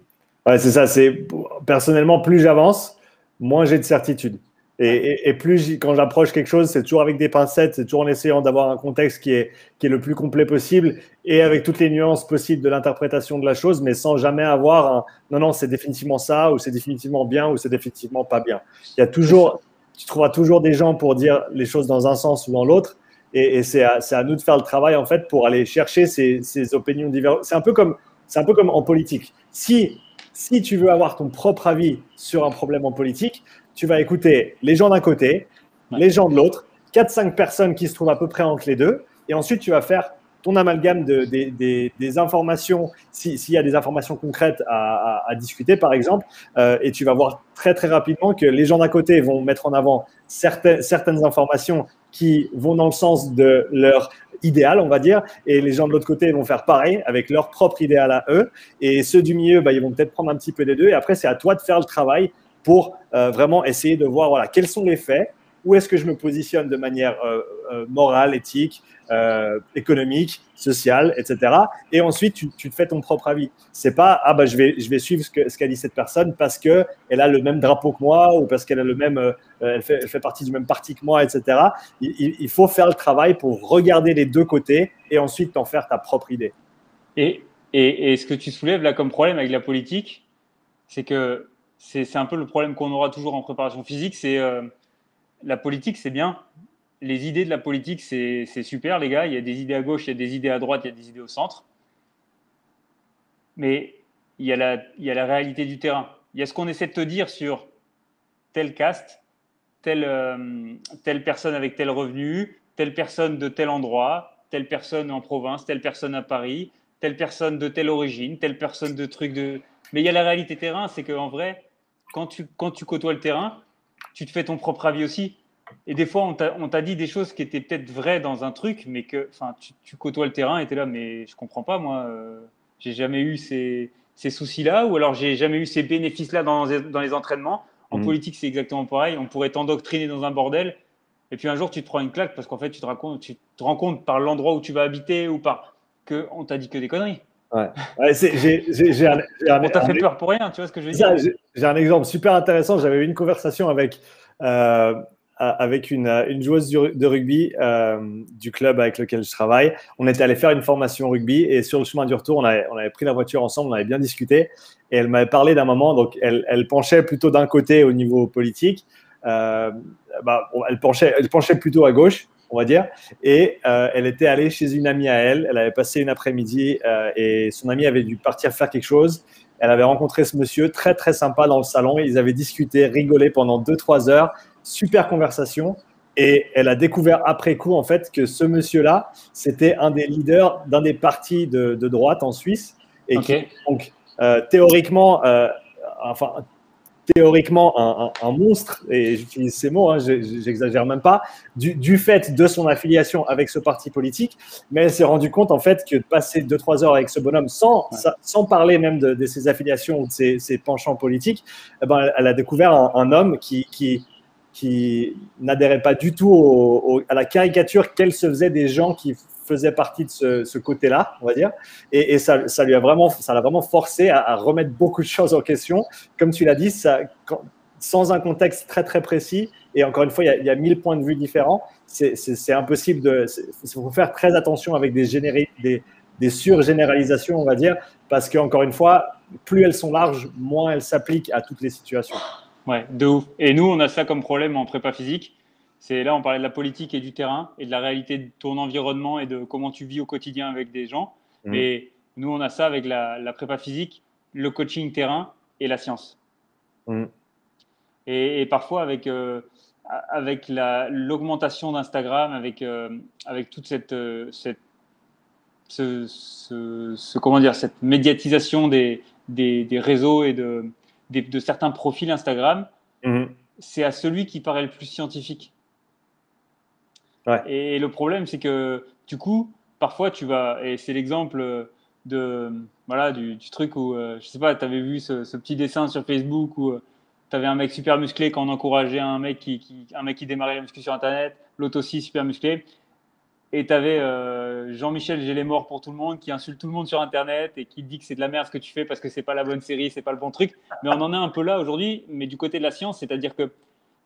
A: Ouais, c'est ça. C'est personnellement, plus j'avance, moins j'ai de certitude. Et, plus quand j'approche quelque chose, c'est toujours avec des pincettes, c'est toujours en essayant d'avoir un contexte qui est, qui est le plus complet possible et avec toutes les nuances possibles de l'interprétation de la chose, mais sans jamais avoir un non, non, c'est définitivement ça, ou c'est définitivement bien, ou c'est définitivement pas bien. Il y a toujours, tu trouveras toujours des gens pour dire les choses dans un sens ou dans l'autre. Et, c'est à, à, nous de faire le travail, en fait, pour aller chercher ces, ces opinions diverses. C'est un, peu comme, un peu comme en politique. Si, si tu veux avoir ton propre avis sur un problème en politique, tu vas écouter les gens d'un côté, les gens de l'autre, 4-5 personnes qui se trouvent à peu près entre les deux, et ensuite tu vas faire ton amalgame de, des informations, s'il y a des informations concrètes à, discuter par exemple, euh, et tu vas voir très très rapidement que les gens d'un côté vont mettre en avant certaines, certaines informations qui vont dans le sens de leur idéal, on va dire, et les gens de l'autre côté vont faire pareil avec leur propre idéal à eux, et ceux du milieu, bah, ils vont peut-être prendre un petit peu des deux, et après c'est à toi de faire le travail pour euh, vraiment essayer de voir voilà, quels sont les faits, où est-ce que je me positionne de manière euh, euh, morale, éthique, économique, sociale, etc. Et ensuite, tu, te fais ton propre avis. C'est pas ah bah je vais je vais suivre ce qu'a ce dit cette personne parce que elle a le même drapeau que moi ou parce qu'elle a le même elle fait, elle, fait, partie du même parti que moi, etc. Il, il, faut faire le travail pour regarder les deux côtés et ensuite t'en faire ta propre idée.
B: Et, et, et ce que tu soulèves là comme problème avec la politique, c'est que c'est un peu le problème qu'on aura toujours en préparation physique. C'est euh, la politique, c'est bien. Les idées de la politique, c'est super, les gars. Il y a des idées à gauche, il y a des idées à droite, il y a des idées au centre. Mais il y a la, réalité du terrain. Il y a ce qu'on essaie de te dire sur tel caste, telle, euh, telle personne avec tel revenu, telle personne de tel endroit, telle personne en province, telle personne à Paris, telle personne de telle origine, telle personne de truc de. Mais il y a la réalité terrain, c'est qu'en vrai, quand tu, quand tu côtoies le terrain, tu te fais ton propre avis aussi. Et des fois, on t'a dit des choses qui étaient peut-être vraies dans un truc, mais que tu, tu côtoies le terrain et tu es là, mais je comprends pas, moi, euh, j'ai jamais eu ces, ces soucis-là, ou alors j'ai jamais eu ces bénéfices-là dans, dans, les entraînements. En mmh. politique, c'est exactement pareil. On pourrait t'endoctriner dans un bordel, et puis un jour, tu te prends une claque parce qu'en fait, tu te, racontes, tu te rends compte par l'endroit où tu vas habiter ou par que on t'a dit que des conneries.
A: Ouais. j'ai,
B: un, on t'a fait peur pour rien, tu vois ce que je veux dire
A: J'ai un exemple super intéressant. J'avais eu une conversation avec, euh, avec une, une, joueuse de rugby euh, du club avec lequel je travaille. On était allé faire une formation rugby et sur le chemin du retour, on avait, on avait pris la voiture ensemble, on avait bien discuté et elle m'avait parlé d'un moment. Donc, elle, elle penchait plutôt d'un côté au niveau politique. Euh, bah, elle, penchait, elle penchait plutôt à gauche on va dire. Et euh, elle était allée chez une amie à elle. Elle avait passé une après-midi euh, et son amie avait dû partir faire quelque chose. Elle avait rencontré ce monsieur très très sympa dans le salon. Ils avaient discuté, rigolé pendant 2-3 heures. Super conversation. Et elle a découvert après coup en fait que ce monsieur-là, c'était un des leaders d'un des partis de, droite en Suisse. Et donc euh, théoriquement, enfin théoriquement un, monstre, et j'utilise ces mots, hein, j'exagère même pas, du, fait de son affiliation avec ce parti politique, mais elle s'est rendue compte en fait que de passer 2-3 heures avec ce bonhomme sans, sans parler même de, ses affiliations ou de ses, penchants politiques, eh ben, elle, a découvert un, homme qui, qui, qui n'adhérait pas du tout à la caricature qu'elle se faisait des gens qui faisait partie de ce, côté-là, on va dire. Et, ça, lui a vraiment, ça l'a vraiment forcé à, remettre beaucoup de choses en question. Comme tu l'as dit, ça, sans un contexte très très précis. Et encore une fois, il y a, mille points de vue différents. C'est impossible de. Faire très attention avec des, généri, des surgénéralisations, on va dire, parce qu'encore une fois, plus elles sont larges, moins elles s'appliquent à toutes les situations.
B: Ouais, de ouf. Et nous, on a ça comme problème en prépa physique. C'est là, on parlait de la politique et du terrain et de la réalité de ton environnement et de comment tu vis au quotidien avec des gens. Mmh. Et nous, on a ça avec la, prépa physique, le coaching terrain et la science. Mmh. Et, parfois, avec, euh, avec l'augmentation d'Instagram, avec, euh, avec toute cette, euh, cette ce, comment dire, cette médiatisation des, des, réseaux et de, de certains profils Instagram, mmh. c'est à celui qui paraît le plus scientifique. Et le problème, c'est que du coup, parfois, tu vas, et c'est l'exemple de, voilà, du, truc où, euh, je sais pas, tu avais vu ce, petit dessin sur Facebook où euh, tu avais un mec super musclé quand on encourageait un mec qui, un mec qui démarrait la muscu sur Internet, l'autre aussi super musclé. Et tu avais euh, Jean-Michel J'ai les morts pour tout le monde qui insulte tout le monde sur Internet et qui dit que c'est de la merde ce que tu fais parce que c'est pas la bonne série, c'est pas le bon truc. Mais on en est un peu là aujourd'hui, mais du côté de la science, c'est-à-dire que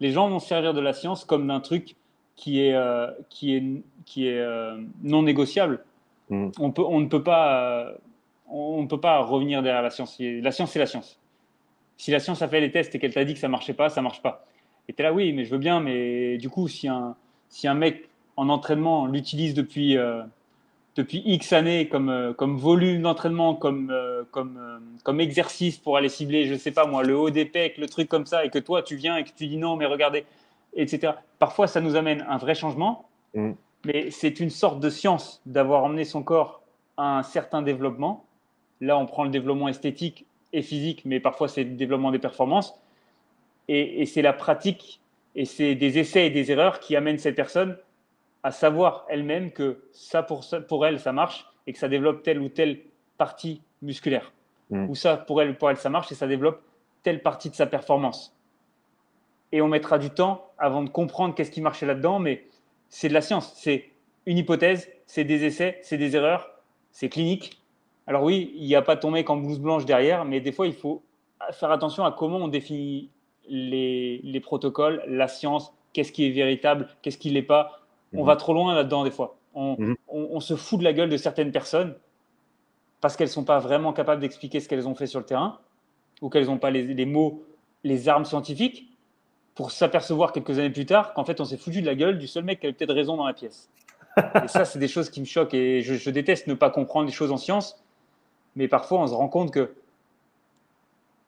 B: les gens vont se servir de la science comme d'un truc qui est, euh, qui est, qui est euh, non négociable, mm. on, peut, on, ne peut pas, euh, on ne peut pas revenir derrière la science. La science, c'est la science. Si la science a fait les tests et qu'elle t'a dit que ça marchait pas, ça marche pas. Et tu es là, oui, mais je veux bien, mais du coup, si un, si un mec en entraînement l'utilise depuis, depuis X années comme, comme volume d'entraînement, comme, comme, comme exercice pour aller cibler, je sais pas moi, le haut des pecs, le truc comme ça, et que toi, tu viens et que tu dis non, mais regardez, etc. Parfois, ça nous amène un vrai changement, mm. mais c'est une sorte de science d'avoir emmené son corps à un certain développement. Là, on prend le développement esthétique et physique, mais parfois c'est le développement des performances. Et, c'est la pratique et c'est des essais et des erreurs qui amènent cette personne à savoir elle-même que ça pour, pour elle, ça marche et que ça développe telle ou telle partie musculaire. Mm. Ou ça, pour elle, pour elle, ça marche et ça développe telle partie de sa performance et on mettra du temps avant de comprendre qu'est-ce qui marchait là-dedans, mais c'est de la science, c'est une hypothèse, c'est des essais, c'est des erreurs, c'est clinique. Alors oui, il n'y a pas ton mec en blouse blanche derrière, mais des fois, il faut faire attention à comment on définit les, protocoles, la science, qu'est-ce qui est véritable, qu'est-ce qui ne l'est pas. On mhm. va trop loin là-dedans des fois. Mhm. On, se fout de la gueule de certaines personnes parce qu'elles ne sont pas vraiment capables d'expliquer ce qu'elles ont fait sur le terrain ou qu'elles n'ont pas les mots, les armes scientifiques pour s'apercevoir quelques années plus tard qu'en fait, on s'est foutu de la gueule du seul mec qui avait peut-être raison dans la pièce. et ça, c'est des choses qui me choquent et je, déteste ne pas comprendre les choses en science, mais parfois, on se rend compte que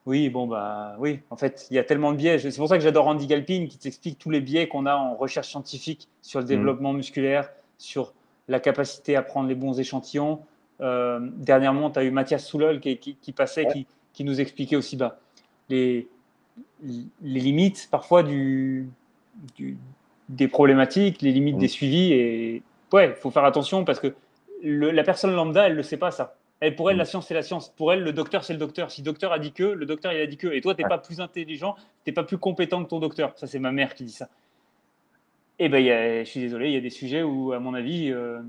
B: Oui, bon, bah oui, en fait, il y a tellement de biais. C'est pour ça que j'adore Andy Galpin qui t'explique tous les biais qu'on a en recherche scientifique sur le mm. développement musculaire, sur la capacité à prendre les bons échantillons. Euh, dernièrement, tu as eu Mathias Soulol qui, qui, passait, qui, qui, nous expliquait aussi bah, les, les limites parfois du, des problématiques, les limites des suivis. Et ouais, il faut faire attention parce que la personne lambda, elle ne le sait pas ça. Et pour elle, mm. la science, c'est la science. Pour elle, le docteur, c'est le docteur. Si le docteur a dit que, le docteur, il a dit que. Et toi, tu n'es pas plus intelligent, tu n'es pas plus compétent que ton docteur. Ça, c'est ma mère qui dit ça. Eh ben, je suis désolé, il y a des sujets où, à mon avis, euh,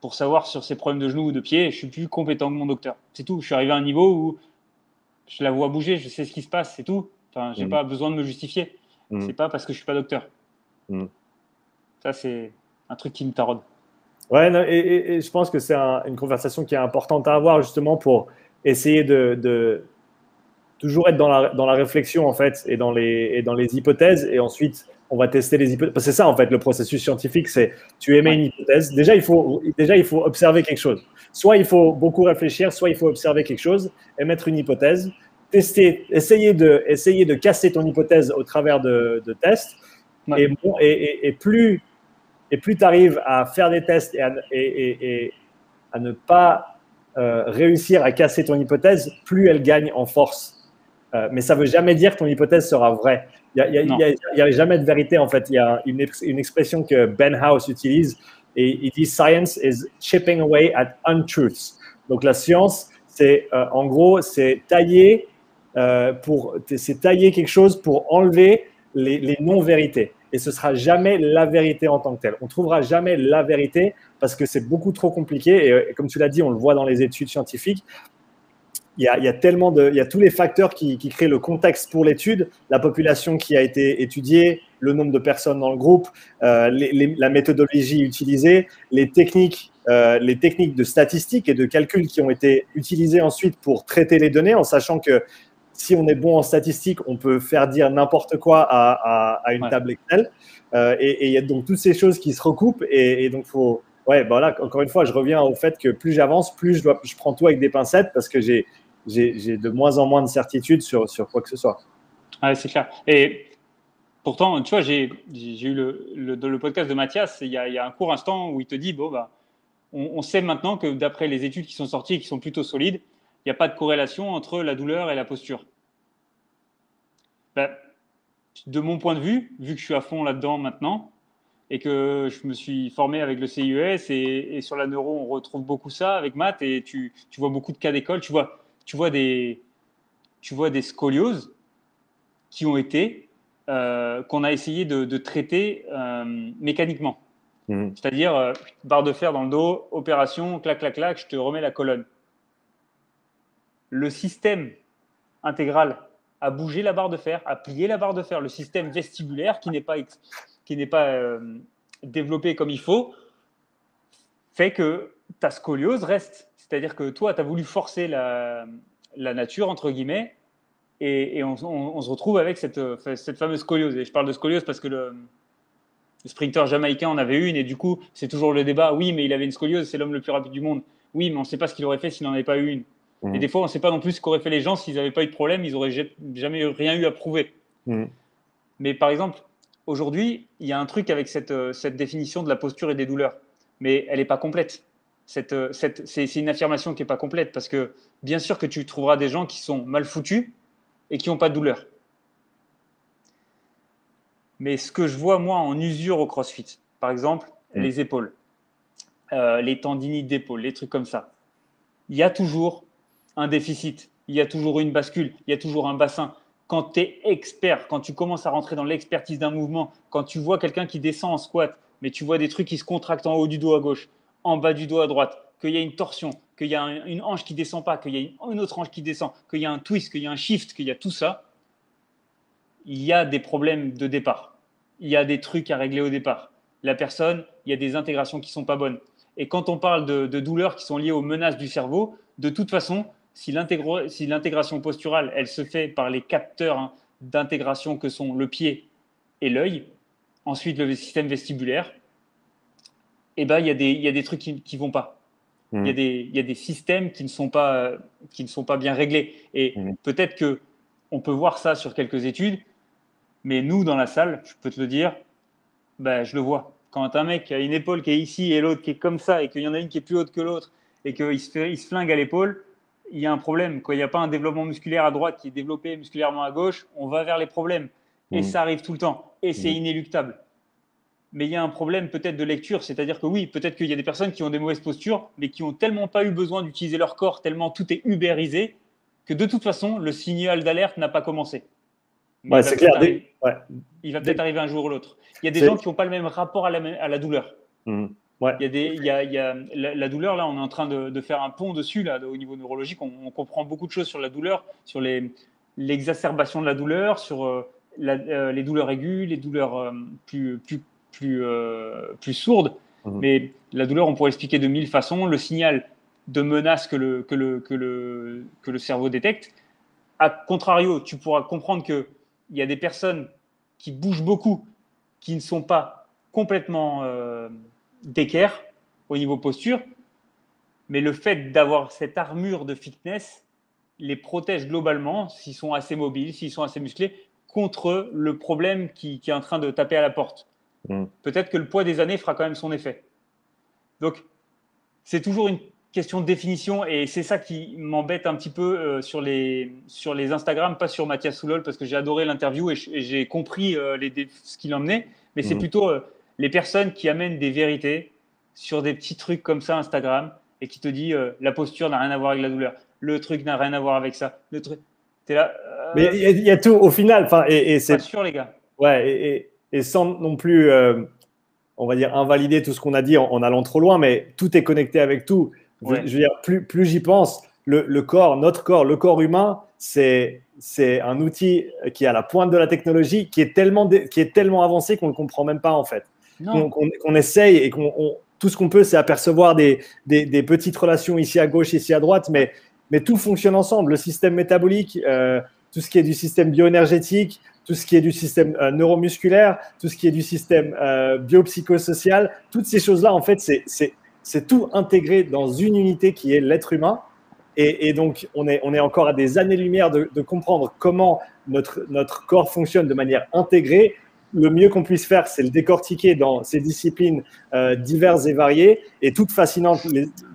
B: pour savoir sur ses problèmes de genoux ou de pieds, je suis plus compétent que mon docteur. C'est tout. Je suis arrivé à un niveau où je la vois bouger, je sais ce qui se passe, c'est tout. Enfin, j'ai mm. pas besoin de me justifier. Mm. C'est pas parce que je suis pas docteur. Ça, c'est un truc qui me taraude.
A: Ouais, et, je pense que c'est une conversation qui est importante à avoir justement pour essayer de, toujours être dans la, dans la, réflexion en fait et dans, les, et dans les hypothèses et ensuite on va tester les hypothèses. C'est ça en fait le processus scientifique, c'est tu émets une hypothèse. Déjà il, faut, déjà il faut observer quelque chose. Soit il faut beaucoup réfléchir, soit il faut observer quelque chose, émettre une hypothèse, tester, essayer de, essayer de casser ton hypothèse au travers de, tests. Et, et, et, plus et plus tu arrives à faire des tests et à, et, à ne pas euh, réussir à casser ton hypothèse, plus elle gagne en force. Euh, mais ça ne veut jamais dire que ton hypothèse sera vraie. Il n'y a, jamais de vérité, en fait. Il y a une, une, expression que Ben House utilise et il dit Science is chipping away at untruths. Donc la science, c'est euh, en gros, c'est tailler, pour, c'est tailler quelque chose pour enlever les, non-vérités et ce sera jamais la vérité en tant que telle. On trouvera jamais la vérité parce que c'est beaucoup trop compliqué. Et, euh, comme tu l'as dit, on le voit dans les études scientifiques. Il y, a, tellement de, il y a tous les facteurs qui, créent le contexte pour l'étude, la population qui a été étudiée, le nombre de personnes dans le groupe, euh, la méthodologie utilisée, les techniques, euh, les techniques de statistique et de calcul qui ont été utilisées ensuite pour traiter les données, en sachant que si on est bon en statistique, on peut faire dire n'importe quoi à, une table Excel. Euh, et il y a donc toutes ces choses qui se recoupent. Et, donc, faut, ouais, bah encore une fois, je reviens au fait que plus j'avance, plus je, dois, je prends tout avec des pincettes parce que j'ai de moins en moins de certitude sur, sur quoi que ce soit.
B: Ouais, c'est clair. Et pourtant, tu vois, j'ai eu le, le, podcast de Mathias, il y, a, il y, a, un court instant où il te dit, bon, bah, on, on sait maintenant que d'après les études qui sont sorties et qui sont plutôt solides, il n'y a pas de corrélation entre la douleur et la posture. Ben, de mon point de vue, vu que je suis à fond là-dedans maintenant, et que je me suis formé avec le CIES et, sur la neuro, on retrouve beaucoup ça avec maths et tu, vois beaucoup de cas d'école, tu vois, tu, vois des, tu vois des scolioses qui ont été, euh, qu'on a essayé de, traiter euh, mécaniquement. Mmh. C'est-à-dire, euh, barre de fer dans le dos, opération, clac, clac, clac, je te remets la colonne le système intégral a bougé la barre de fer, a plié la barre de fer, le système vestibulaire qui n'est pas, qui n'est pas euh, développé comme il faut, fait que ta scoliose reste. C'est-à-dire que toi, tu as voulu forcer la, nature, entre guillemets, et, on, se retrouve avec cette, cette, fameuse scoliose. Et je parle de scoliose parce que le, le sprinter jamaïcain en avait une, et du coup, c'est toujours le débat, oui, mais il avait une scoliose, c'est l'homme le plus rapide du monde. Oui, mais on ne sait pas ce qu'il aurait fait s'il n'en avait pas eu une. Et mm. des fois, on ne sait pas non plus ce qu'auraient fait les gens s'ils n'avaient pas eu de problème, ils n'auraient jamais rien eu à prouver. Mm. Mais par exemple, aujourd'hui, il y a un truc avec cette, euh, cette, définition de la posture et des douleurs, mais elle n'est pas complète. Cette, euh, cette, c'est une affirmation qui n'est pas complète parce que bien sûr que tu trouveras des gens qui sont mal foutus et qui n'ont pas de douleur. Mais ce que je vois moi en usure au CrossFit, par exemple, mm. les épaules, euh, les tendinites d'épaule, les trucs comme ça, il y a toujours un déficit, il y a toujours une bascule, il y a toujours un bassin. Quand tu es expert, quand tu commences à rentrer dans l'expertise d'un mouvement, quand tu vois quelqu'un qui descend en squat, mais tu vois des trucs qui se contractent en haut du dos à gauche, en bas du dos à droite, qu'il y a une torsion, qu'il y a une hanche qui descend pas, qu'il y a une autre hanche qui descend, qu'il y a un twist, qu'il y a un shift, qu'il y a tout ça, il y a des problèmes de départ. Il y a des trucs à régler au départ. La personne, il y a des intégrations qui sont pas bonnes. Et quand on parle de, de douleurs qui sont liées aux menaces du cerveau, de toute façon, si l'intégration posturale, elle se fait par les capteurs hein, d'intégration que sont le pied et l'œil, ensuite le système vestibulaire, eh ben, il y, a des, y a des trucs qui ne vont pas. Il y, a mmh. des, y a des systèmes qui ne, sont pas, qui ne sont pas bien réglés. Et mmh. peut-être que on peut voir ça sur quelques études, mais nous, dans la salle, je peux te le dire, ben, je le vois. Quand un mec a une épaule qui est ici et l'autre qui est comme ça, et qu'il y en a une qui est plus haute que l'autre, et qu'il se, il se flingue à l'épaule, il y a un problème. Quand il n'y a pas un développement musculaire à droite qui est développé musculairement à gauche, on va vers les problèmes. Et mmh. ça arrive tout le temps. Et c'est mmh. inéluctable. Mais il y a un problème peut-être de lecture, c'est-à-dire que oui, peut-être qu'il y a des personnes qui ont des mauvaises postures, mais qui ont tellement pas eu besoin d'utiliser leur corps, tellement tout est ubérisé, que de toute façon, le signal d'alerte n'a pas commencé.
A: Ouais, c'est clair.
B: Il va peut-être arriver un jour ou l'autre. Il y a des gens qui n'ont pas le même rapport à la, douleur. Mmh. Ouais. Il y a des, il y a, il y a la, douleur, là, on est en train de, faire un pont dessus, là, au niveau neurologique. On, comprend beaucoup de choses sur la douleur, sur l'exacerbation de la douleur, sur euh, euh, les douleurs aiguës, les douleurs euh, plus, plus, plus, plus sourdes. Mmh. Mais la douleur, on pourrait l'expliquer de mille façons. Le signal de menace que le, que le, que le, que le cerveau détecte. A contrario, tu pourras comprendre qu'il y a des personnes qui bougent beaucoup, qui ne sont pas complètement d'équerre au niveau posture, mais le fait d'avoir cette armure de fitness les protège globalement, s'ils sont assez mobiles, s'ils sont assez musclés, contre le problème qui, est en train de taper à la porte. Mm. Peut-être que le poids des années fera quand même son effet. Donc, c'est toujours une question de définition et c'est ça qui m'embête un petit peu euh, sur, les, sur les Instagram, pas sur Mathias Soulol, parce que j'ai adoré l'interview et j'ai compris euh, les, ce qu'il emmenait, mais c'est mm. plutôt euh, les personnes qui amènent des vérités sur des petits trucs comme ça Instagram et qui te dit euh, la posture n'a rien à voir avec la douleur, le truc n'a rien à voir avec ça, le truc. es là.
A: Euh, Mais il y, a tout au final. Enfin, et, et c'est
B: sûr les gars.
A: Ouais, et, et sans non plus, euh, on va dire invalider tout ce qu'on a dit en, allant trop loin, mais tout est connecté avec tout. Je, veux dire, plus, plus j'y pense, le, le, corps, notre corps, le corps humain, c'est c'est un outil qui est à la pointe de la technologie, qui est tellement, qui est tellement avancé qu'on ne le comprend même pas en fait qu'on essaye et qu'on tout ce qu'on peut, c'est apercevoir des, des, petites relations ici à gauche, ici à droite, mais, mais tout fonctionne ensemble. Le système métabolique, euh, tout ce qui est du système bioénergétique, tout ce qui est du système euh, neuromusculaire, tout ce qui est du système euh, biopsychosocial, toutes ces choses-là, en fait, c'est tout intégré dans une unité qui est l'être humain. Et, et, donc, on est, on est encore à des années-lumière de, de comprendre comment notre, notre corps fonctionne de manière intégrée le mieux qu'on puisse faire, c'est le décortiquer dans ces disciplines euh, diverses et variées et toutes fascinantes,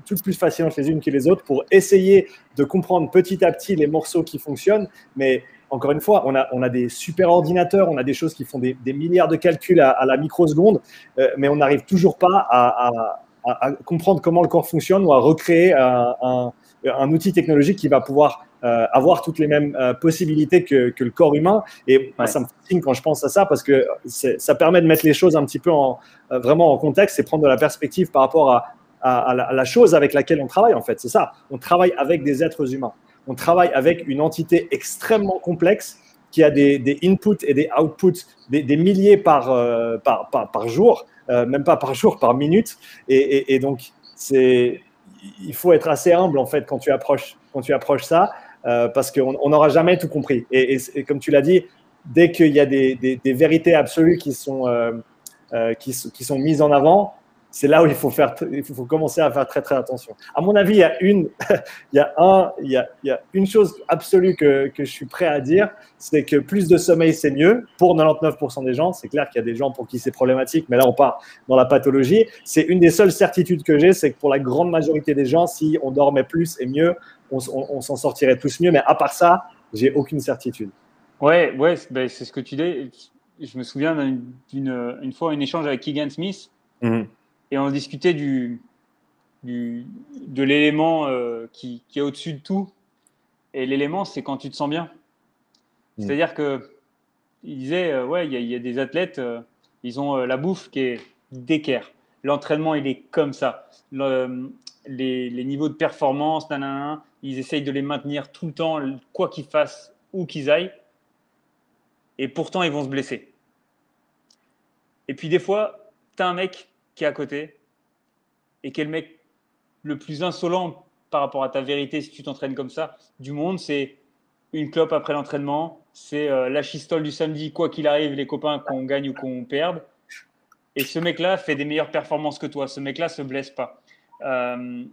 A: toutes plus fascinantes les unes que les autres pour essayer de comprendre petit à petit les morceaux qui fonctionnent. Mais encore une fois, on a, on a des super ordinateurs, on a des choses qui font des, milliards de calculs à, la microseconde, euh, mais on n'arrive toujours pas à, comprendre comment le corps fonctionne ou à recréer un, un outil technologique qui va pouvoir euh, avoir toutes les mêmes euh, possibilités que, que, le corps humain. Et ça me fascine quand je pense à ça parce que ça permet de mettre les choses un petit peu en, euh, vraiment en contexte et prendre de la perspective par rapport à, à, la, chose avec laquelle on travaille en fait. C'est ça. On travaille avec des êtres humains. On travaille avec une entité extrêmement complexe qui a des, des inputs et des outputs, des, des milliers par, par, par, par, jour, même pas par jour, par minute. Et, et, et donc, c'est, il faut être assez humble en fait quand tu approches, quand tu approches ça. Euh, parce qu'on n'aura jamais tout compris. Et, comme tu l'as dit, dès qu'il y a des, vérités absolues qui sont, euh, euh, qui, qui, sont mises en avant, c'est là où il faut, faire, il faut commencer à faire très très attention. À mon avis, il y a une, il y a un, il y a, il y a une chose absolue que, que, je suis prêt à dire, c'est que plus de sommeil, c'est mieux pour 99% des gens. C'est clair qu'il y a des gens pour qui c'est problématique, mais là, on part dans la pathologie. C'est une des seules certitudes que j'ai, c'est que pour la grande majorité des gens, si on dormait plus et mieux, on, on, s'en sortirait tous mieux. Mais à part ça, j'ai aucune certitude.
B: Ouais, ouais, ben, c'est ce que tu dis. Je me souviens d'une une fois un échange avec Keegan Smith. Mm-hmm et on discutait du, du de l'élément euh, qui, qui, est au-dessus de tout. Et l'élément, c'est quand tu te sens bien. Mm. C'est-à-dire que il disait, euh, ouais, il y, a des athlètes, euh, ils ont la bouffe qui est d'équerre. L'entraînement, il est comme ça. les, les, niveaux de performance, nanana, ils essayent de les maintenir tout le temps, quoi qu'ils fassent, où qu'ils aillent. Et pourtant, ils vont se blesser. Et puis des fois, tu as un mec qui est à côté et qui est le mec le plus insolent par rapport à ta vérité si tu t'entraînes comme ça du monde, c'est une clope après l'entraînement, c'est euh, la chistole du samedi, quoi qu'il arrive, les copains qu'on gagne ou qu'on perde. Et ce mec-là fait des meilleures performances que toi. Ce mec-là se blesse pas. Euh,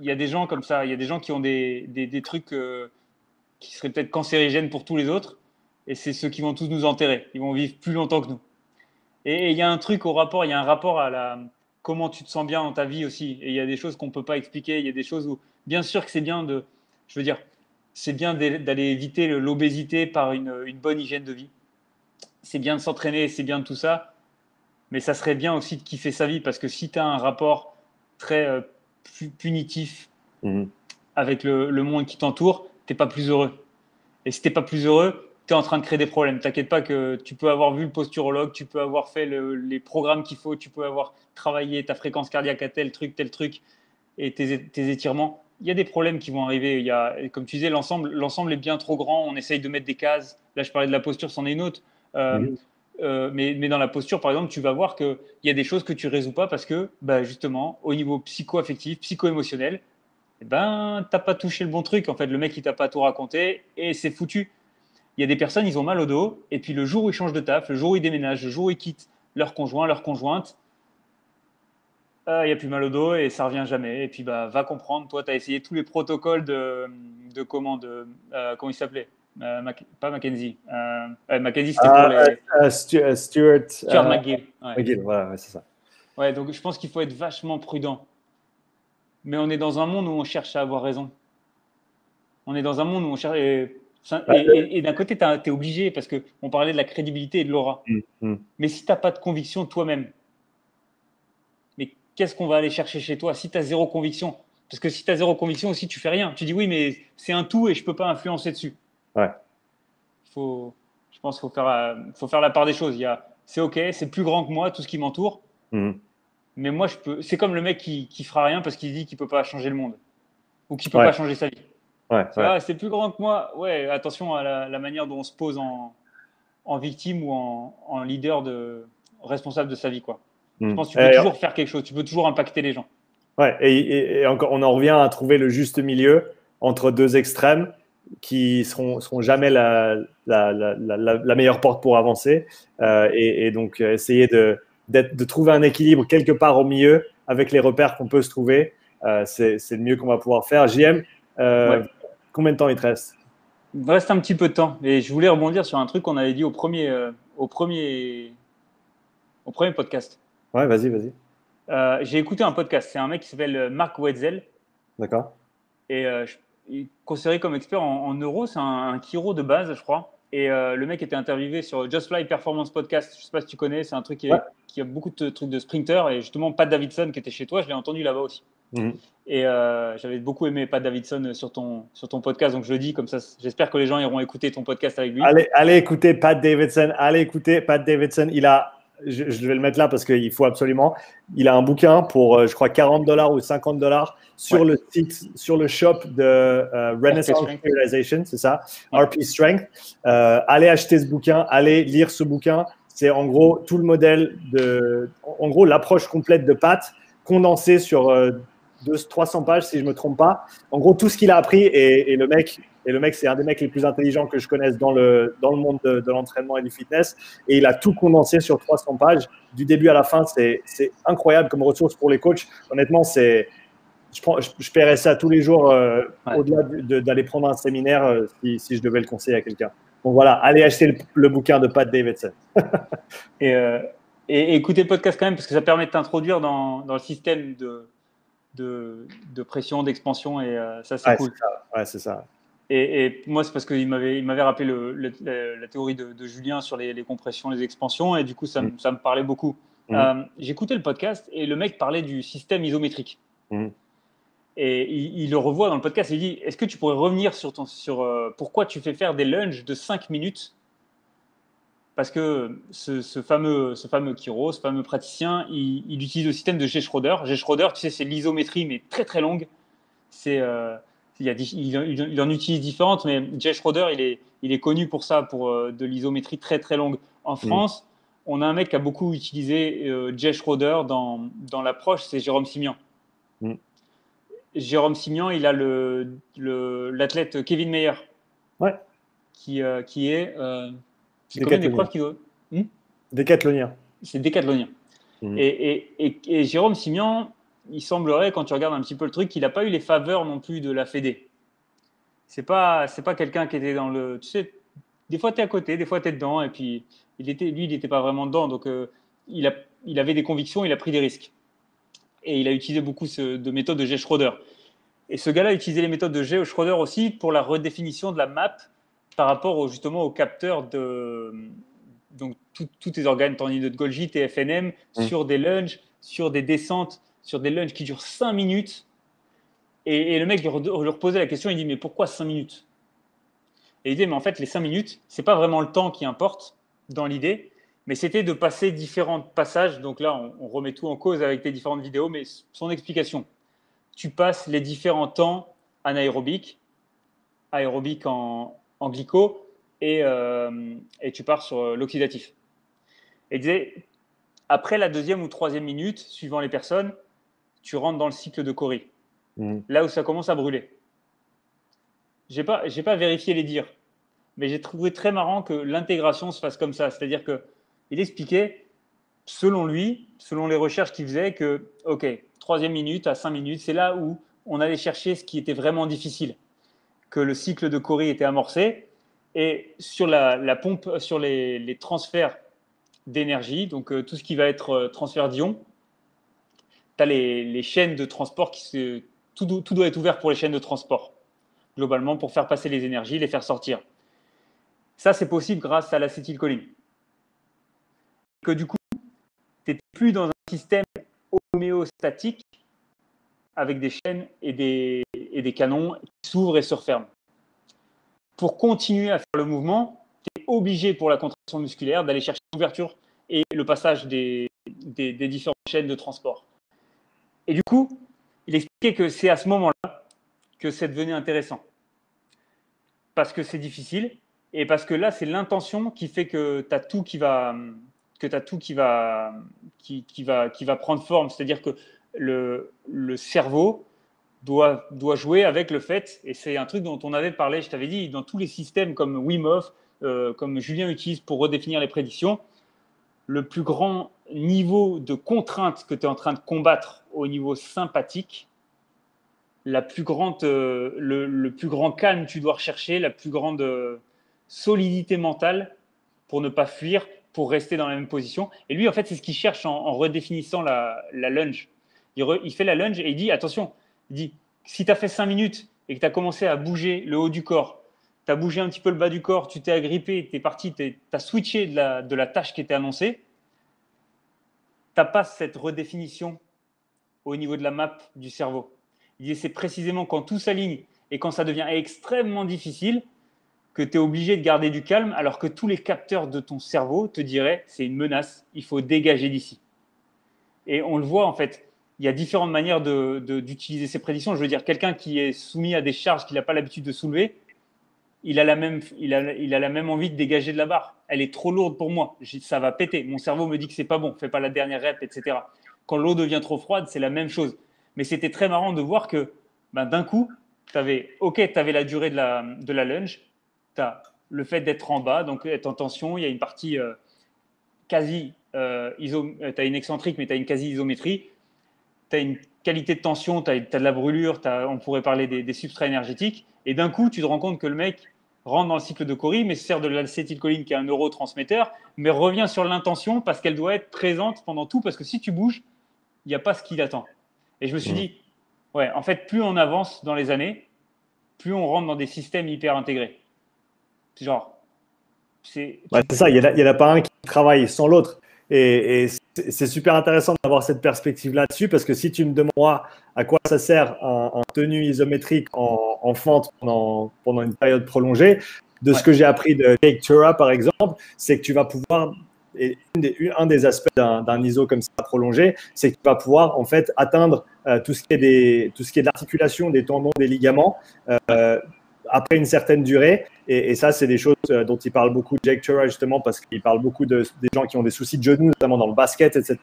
B: il y a des gens comme ça. Il y a des gens qui ont des, des, trucs. Euh, qui seraient peut-être cancérigènes pour tous les autres, et c'est ceux qui vont tous nous enterrer. Ils vont vivre plus longtemps que nous. Et il y a un truc au rapport, il y a un rapport à la comment tu te sens bien dans ta vie aussi. Et il y a des choses qu'on ne peut pas expliquer. Il y a des choses où, bien sûr que c'est bien de, je veux dire, c'est bien d'aller éviter l'obésité par une, une, bonne hygiène de vie. C'est bien de s'entraîner, c'est bien de tout ça. Mais ça serait bien aussi de kiffer sa vie parce que si tu as un rapport très euh, punitif mmh. avec le, le, monde qui t'entoure, tu n'es pas plus heureux. Et si tu n'es pas plus heureux, tu es en train de créer des problèmes. T'inquiète pas que tu peux avoir vu le posturologue, tu peux avoir fait les programmes qu'il faut, tu peux avoir travaillé ta fréquence cardiaque à tel truc, tel truc, et tes, étirements. Il y a des problèmes qui vont arriver. Il y a, comme tu disais, l'ensemble, l'ensemble est bien trop grand. On essaye de mettre des cases. Là, je parlais de la posture, c'en est une autre. Euh, euh, mais, mais, dans la posture, par exemple, tu vas voir qu'il y a des choses que tu résous pas parce que, bah, justement, au niveau psycho-affectif, psycho-émotionnel, eh ben, t'as pas touché le bon truc. En fait, le mec, il t'a pas tout raconté et c'est foutu il y a des personnes, ils ont mal au dos, et puis le jour où ils changent de taf, le jour où ils déménagent, le jour où ils quittent leur conjoint, leur conjointe, euh, il n'y a plus mal au dos et ça revient jamais. Et puis, bah, va comprendre, toi, tu as essayé tous les protocoles de, de comment, de, euh, comment il s'appelait euh, Pas Mackenzie. Mackenzie, c'était pour les.
A: Stuart.
B: Stuart McGill.
A: McGill, voilà, c'est ça.
B: Ouais, donc je pense qu'il faut être vachement prudent. Mais on est dans un monde où on cherche à avoir raison. On est dans un monde où on cherche. Et, d'un côté, tu es obligé, parce qu'on parlait de la crédibilité et de l'aura. Mm, mm. Mais si tu n'as pas de conviction toi-même, mais qu'est-ce qu'on va aller chercher chez toi si tu as zéro conviction? Parce que si tu as zéro conviction aussi, tu fais rien. Tu dis oui, mais c'est un tout et je ne peux pas influencer dessus.
A: Ouais.
B: Faut, je pense qu'il faut faire, faut faire la part des choses. C'est OK, c'est plus grand que moi, tout ce qui m'entoure. Mm. Mais moi, je peux. C'est comme le mec qui, qui fera rien parce qu'il dit qu'il ne peut pas changer le monde ou qu'il ne peut pas changer sa vie.
A: Ouais,
B: c'est plus grand que moi. Ouais, attention à la, manière dont on se pose en, en victime ou en, en, leader de responsable de sa vie, quoi. Je hmm. pense que tu peux toujours faire quelque chose, tu peux toujours impacter les gens.
A: Ouais, et, encore, on en revient à trouver le juste milieu entre deux extrêmes qui seront, seront jamais la, la, la, meilleure porte pour avancer. Euh, et, donc, essayer de, de trouver un équilibre quelque part au milieu avec les repères qu'on peut se trouver, euh, c'est le mieux qu'on va pouvoir faire. JM, euh, Combien de temps il te reste?
B: Il me reste un petit peu de temps. Et je voulais rebondir sur un truc qu'on avait dit au premier, euh, au premier, au premier podcast.
A: Ouais, vas-y, vas-y.
B: Euh, j'ai écouté un podcast. C'est un mec qui s'appelle euh, Marc Wetzel.
A: D'accord.
B: Et il est considéré comme expert en, euros. C'est un, un chiro de base, je crois. Et le mec était interviewé sur Just Fly Performance Podcast. Je ne sais pas si tu connais. C'est un truc qui, qui, a beaucoup de trucs de sprinter. Et justement, Pat Davidson qui était chez toi, je l'ai entendu là-bas aussi. Mhm. Et euh, j'avais beaucoup aimé Pat Davidson sur ton, sur ton podcast, donc je le dis comme ça. J'espère que les gens iront écouter ton podcast avec lui.
A: Allez, allez écouter Pat Davidson. Allez écouter Pat Davidson. Il a, je, vais le mettre là parce qu'il faut absolument. Il a un bouquin pour, euh, je crois, 40 dollars ou 50 dollars sur le site, sur le shop de euh, Renaissance Realization, c'est ça, RP Strength. allez acheter ce bouquin, allez lire ce bouquin. C'est en gros tout le modèle de, en gros l'approche complète de Pat condensée sur de 300 pages, si je me trompe pas. En gros, tout ce qu'il a appris, et, le mec, et le mec, c'est un des mecs les plus intelligents que je connaisse dans le, dans le monde de, l'entraînement et du fitness. Et il a tout condensé sur 300 pages, du début à la fin. C'est incroyable comme ressource pour les coachs. Honnêtement, c'est je, prends, je, paierais ça tous les jours euh, au-delà d'aller prendre un séminaire euh, si, si, je devais le conseiller à quelqu'un. Donc voilà, allez acheter le, bouquin de Pat Davidson.
B: et, euh, et, écoutez le podcast quand même parce que ça permet de t'introduire dans, dans, le système de, de, de pression, d'expansion, et euh, ça, c'est cool.
A: Ouais, c'est ça.
B: Et, et, moi, c'est parce qu'il m'avait, il m'avait rappelé le, la, théorie de, Julien sur les, les, compressions, les expansions, et du coup, ça, mm. ça me parlait beaucoup. Mm. Euh, j'écoutais le podcast et le mec parlait du système isométrique. Mm. Et il, le revoit dans le podcast et il dit Est-ce que tu pourrais revenir sur, ton, sur euh, pourquoi tu fais faire des lunges de 5 minutes parce que ce, fameux, ce fameux Kiro, ce fameux praticien, il, utilise le système de G. Schroeder. G. Schroeder, tu sais, c'est l'isométrie, mais très très longue. C'est, euh, il, il, en utilise différentes, mais Jay Schroeder, il est, il est connu pour ça, pour euh, de l'isométrie très très longue. En. France, on a un mec qui a beaucoup utilisé euh, Jay Schroeder dans, dans l'approche, c'est Jérôme Simian. Mm. Jérôme Simian, il a le, l'athlète Kevin Meyer,
A: ouais.
B: qui, qui est c'est quand des preuves qui doivent.
A: Hmm Décathlonien.
B: C'est décathlonien. Hmm. Et, et, Jérôme Simian, il semblerait, quand tu regardes un petit peu le truc, qu'il n'a pas eu les faveurs non plus de la Fédé. c'est pas, c'est pas quelqu'un qui était dans le. Tu sais, des fois, tu es à côté, des fois, tu es dedans. Et puis, il était, lui, il n'était pas vraiment dedans. Donc, euh, il, a, il avait des convictions, il a pris des risques. Et il a utilisé beaucoup de méthodes de G. Schroeder. Et ce gars-là a utilisé les méthodes de G. Schroeder aussi pour la redéfinition de la map par rapport justement au capteur de donc tous tes organes tendineux de Golgi, tes FNM, mmh. sur des lunges, sur des descentes, sur des lunges qui durent 5 minutes et, le mec lui, reposait la question, il dit, mais pourquoi 5 minutes? Et il dit, mais en fait, les 5 minutes, c'est pas vraiment le temps qui importe dans l'idée, mais c'était de passer différents passages. Donc là, on, remet tout en cause avec tes différentes vidéos, mais son explication. Tu passes les différents temps anaérobiques, aérobique en, en glyco, et, euh, et tu pars sur l'oxydatif. Et il disait, après la deuxième ou troisième minute, suivant les personnes, tu rentres dans le cycle de Cori. Mm. là où ça commence à brûler. Je n'ai pas, pas vérifié les dires, mais j'ai trouvé très marrant que l'intégration se fasse comme ça. C'est-à-dire qu'il expliquait, selon lui, selon les recherches qu'il faisait, que, OK, troisième minute à cinq minutes, c'est là où on allait chercher ce qui était vraiment difficile, que le cycle de Cori était amorcé. Et sur la, pompe, sur les, transferts d'énergie, donc euh, tout ce qui va être euh, transfert d'ion, tu as les, chaînes de transport qui se, tout, doit être ouvert pour les chaînes de transport, globalement, pour faire passer les énergies, les faire sortir. Ça, c'est possible grâce à l'acétylcholine. Que du coup, tu n'es plus dans un système homéostatique avec des chaînes et des, canons qui s'ouvrent et se referment. Pour continuer à faire le mouvement, tu es obligé pour la contraction musculaire d'aller chercher l'ouverture et le passage des, différentes chaînes de transport. Et du coup, il expliquait que c'est à ce moment-là que c'est devenu intéressant. Parce que c'est difficile et parce que là, c'est l'intention qui fait que tu as tout qui va que tout qui va, qui, va, qui va prendre forme. C'est-à-dire que le, cerveau doit, jouer avec le fait, et c'est un truc dont on avait parlé, je t'avais dit, dans tous les systèmes comme Wim euh, comme Julien utilise pour redéfinir les prédictions, le plus grand niveau de contrainte que tu es en train de combattre au niveau sympathique, la plus grande, euh, le, plus grand calme tu dois rechercher, la plus grande euh, solidité mentale pour ne pas fuir, pour rester dans la même position. Et lui, en fait, c'est ce qu'il cherche en, redéfinissant la, lunge. Il, fait la lunge et il dit, attention, il dit, si tu as fait 5 minutes et que tu as commencé à bouger le haut du corps, tu as bougé un petit peu le bas du corps, tu t'es agrippé, tu es parti, tu as switché de la, de la tâche qui était annoncée, tu n'as pas cette redéfinition au niveau de la map du cerveau. Il dit c'est précisément quand tout s'aligne et quand ça devient extrêmement difficile que tu es obligé de garder du calme alors que tous les capteurs de ton cerveau te diraient c'est une menace, il faut dégager d'ici. Et on le voit en fait, il y a différentes manières d'utiliser ces prédictions. Je veux dire, quelqu'un qui est soumis à des charges qu'il n'a pas l'habitude de soulever, il a, la même, il, a, il a la même envie de dégager de la barre. Elle est trop lourde pour moi. Ça va péter. Mon cerveau me dit que c'est pas bon. Fais pas la dernière rep, etc. Quand l'eau devient trop froide, c'est la même chose. Mais c'était très marrant de voir que ben, d'un coup, tu avais, OK, tu avais la durée de la, de la lunge. Tu as le fait d'être en bas, donc être en tension. Il y a une partie euh, quasi euh, euh, une excentrique, mais tu une quasi isométrie. Tu as une qualité de tension, tu as, de la brûlure, on pourrait parler des, des substrats énergétiques. Et d'un coup, tu te rends compte que le mec, rentre dans le cycle de Cori, mais sert de l'acétylcholine qui est un neurotransmetteur, mais revient sur l'intention parce qu'elle doit être présente pendant tout, parce que si tu bouges, il n'y a pas ce qu'il attend. Et je me suis dit, ouais, en fait, plus on avance dans les années, plus on rentre dans des systèmes hyper intégrés. Genre,
A: c'est. c'est ça, il n'y en, a pas un qui travaille sans l'autre. Et, c'est super intéressant d'avoir cette perspective là-dessus parce que si tu me demandes à quoi ça sert en tenue isométrique en, fente pendant, pendant, une période prolongée, de ce que j'ai appris de Jake Tura par exemple, c'est que tu vas pouvoir et un des aspects d'un ISO comme ça prolongé, c'est que tu vas pouvoir en fait atteindre euh, tout ce qui est des tout ce qui est de l'articulation, des tendons, des ligaments. Euh, après une certaine durée. Et, ça, c'est des choses euh, dont il parle beaucoup, Jake Tura, justement, parce qu'il parle beaucoup de, des gens qui ont des soucis de genoux, notamment dans le basket, etc.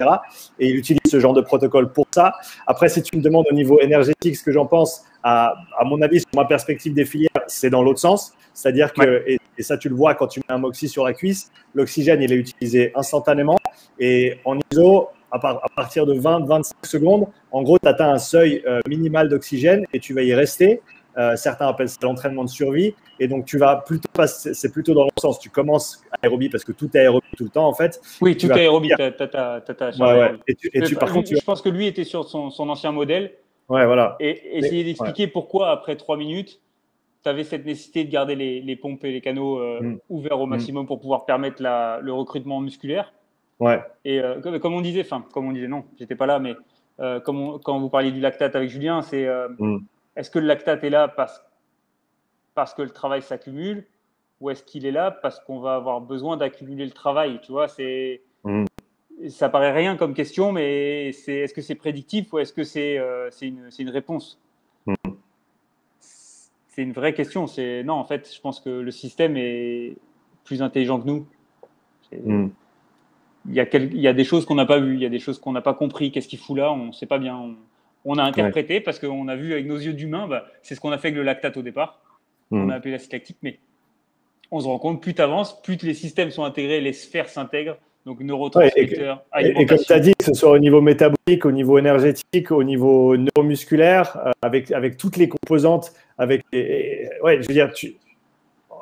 A: Et il utilise ce genre de protocole pour ça. Après, si tu me demandes au niveau énergétique ce que j'en pense, à, à, mon avis, sur ma perspective des filières, c'est dans l'autre sens. C'est-à-dire que, et, ça, tu le vois quand tu mets un moxie sur la cuisse, l'oxygène, il est utilisé instantanément. Et en ISO, à, partir de 20-25 secondes, en gros, tu atteins un seuil euh, minimal d'oxygène et tu vas y rester. Euh, certains appellent ça l'entraînement de survie. Et donc, tu vas plutôt passer, c'est plutôt dans le sens, tu commences aérobie parce que tout est aérobie tout le temps, en fait.
B: Oui, tout est aérobie.
A: Et, tu, par contre,
B: je pense que lui était sur son, son ancien modèle.
A: Ouais, voilà.
B: Et essayer d'expliquer pourquoi, après trois minutes, tu avais cette nécessité de garder les, les pompes et les canaux euh, mm. ouverts au mm. maximum pour pouvoir permettre la, le recrutement musculaire.
A: Ouais.
B: Et euh, comme, on disait, enfin, comme on disait, non, j'étais pas là, mais euh, comme quand vous parliez du lactate avec Julien, c'est mm. Est-ce que le lactate est là parce, parce que le travail s'accumule ou est-ce qu'il est là parce qu'on va avoir besoin d'accumuler le travail Tu vois, c'est ça paraît rien comme question, mais c'est est-ce que c'est prédictif ou est-ce que c'est une, une réponse c'est une vraie question. C'est non, en fait, je pense que le système est plus intelligent que nous. Hmm. Il, y a il y a des choses qu'on n'a pas vues, il y a des choses qu'on n'a pas compris. Qu'est-ce qu'il fout là On ne sait pas bien. On, a interprété parce qu'on a vu avec nos yeux d'humain. Bah, c'est ce qu'on a fait avec le lactate au départ. On hmm. a appelé l'acide lactique, mais on se rend compte, plus tu avances, plus les systèmes sont intégrés, les sphères s'intègrent. Donc neurotransmetteurs,
A: et, comme tu as dit, que ce soit au niveau métabolique, au niveau énergétique, au niveau neuromusculaire, euh, avec, avec toutes les composantes, avec, ouais, je veux dire, tu,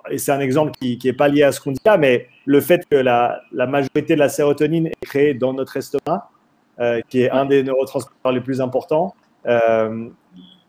A: et c'est un exemple qui n'est pas lié à ce qu'on dit là, mais le fait que la, la, majorité de la sérotonine est créée dans notre estomac, euh, qui est un des neurotransmetteurs les plus importants, euh,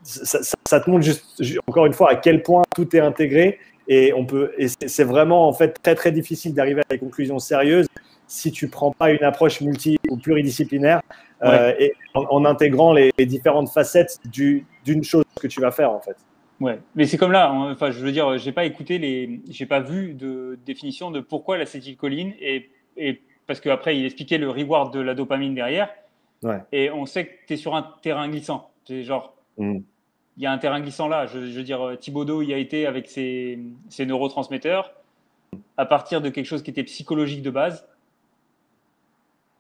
A: ça, ça, te montre juste, encore une fois à quel point tout est intégré et on peut et c'est vraiment en fait très très difficile d'arriver à des conclusions sérieuses si tu prends pas une approche multi ou pluridisciplinaire euh, et en, intégrant les, différentes facettes d'une chose que tu vas faire en fait.
B: Ouais, mais c'est comme là. Enfin, je veux dire, j'ai pas écouté les, j'ai pas vu de définition de pourquoi l'acétylcholine et, et parce qu'après il expliquait le reward de la dopamine derrière.
A: Ouais.
B: Et on sait que tu es sur un terrain glissant. C'est genre, mm. il y a un terrain glissant là. Je, veux dire, Thibaudot, il a été avec ses, ses neurotransmetteurs à partir de quelque chose qui était psychologique de base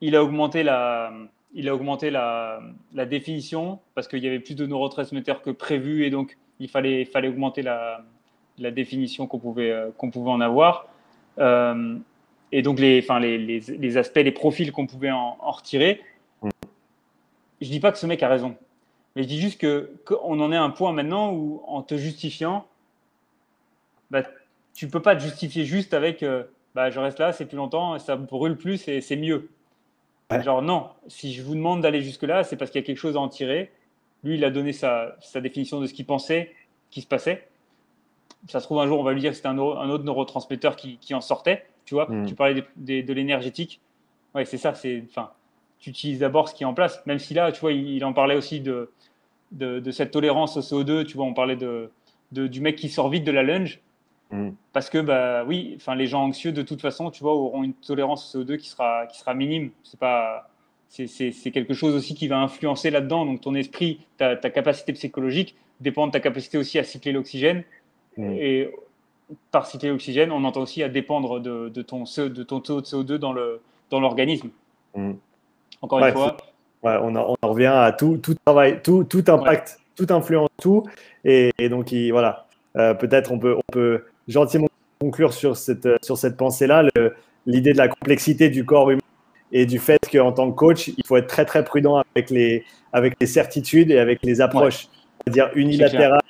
B: il a augmenté la, il a augmenté la, la définition parce qu'il y avait plus de neurotransmetteurs que prévu et donc il fallait, fallait augmenter la, la définition qu'on pouvait, euh, qu'on pouvait en avoir. Euh, et donc les, enfin, les, les, les, aspects, les profils qu'on pouvait en, retirer. Je dis pas que ce mec a raison, mais je dis juste que qu'on en est à un point maintenant où en te justifiant, bah, tu peux pas te justifier juste avec euh, bah, je reste là, c'est plus longtemps, ça brûle plus et c'est mieux. Genre, non, si je vous demande d'aller jusque-là, c'est parce qu'il y a quelque chose à en tirer. Lui, il a donné sa, sa définition de ce qu'il pensait qui se passait. Ça se trouve, un jour, on va lui dire que c'était un, un, autre neurotransmetteur qui, qui, en sortait. Tu vois, hmm. tu parlais de l'énergétique. Ouais, c'est ça. C'est, enfin, tu utilises d'abord ce qui est en place. Même si là, tu vois, il, en parlait aussi de, de, de, cette tolérance au CO2. Tu vois, on parlait de, du mec qui sort vite de la lunge. Mm. Parce que, bah, oui, enfin, les gens anxieux, de toute façon, tu vois, auront une tolérance au CO2 qui sera, qui sera minime. C'est pas, c'est quelque chose aussi qui va influencer là-dedans. Donc, ton esprit, ta, ta, capacité psychologique dépend de ta capacité aussi à cycler l'oxygène. Mm. Et par cycler l'oxygène, on entend aussi à dépendre de, de, ton, de ton taux de CO2 dans l'organisme. Dans mm. Encore une fois.
A: Ouais, on, on, revient à tout, tout travail, tout, tout impact, tout influence tout. Et, donc, il, voilà, euh, peut-être on peut, on peut gentiment conclure sur cette, euh, sur cette pensée-là, l'idée de la complexité du corps humain et du fait qu'en tant que coach, il faut être très très prudent avec les, avec les certitudes et avec les approches, c'est-à-dire unilatérales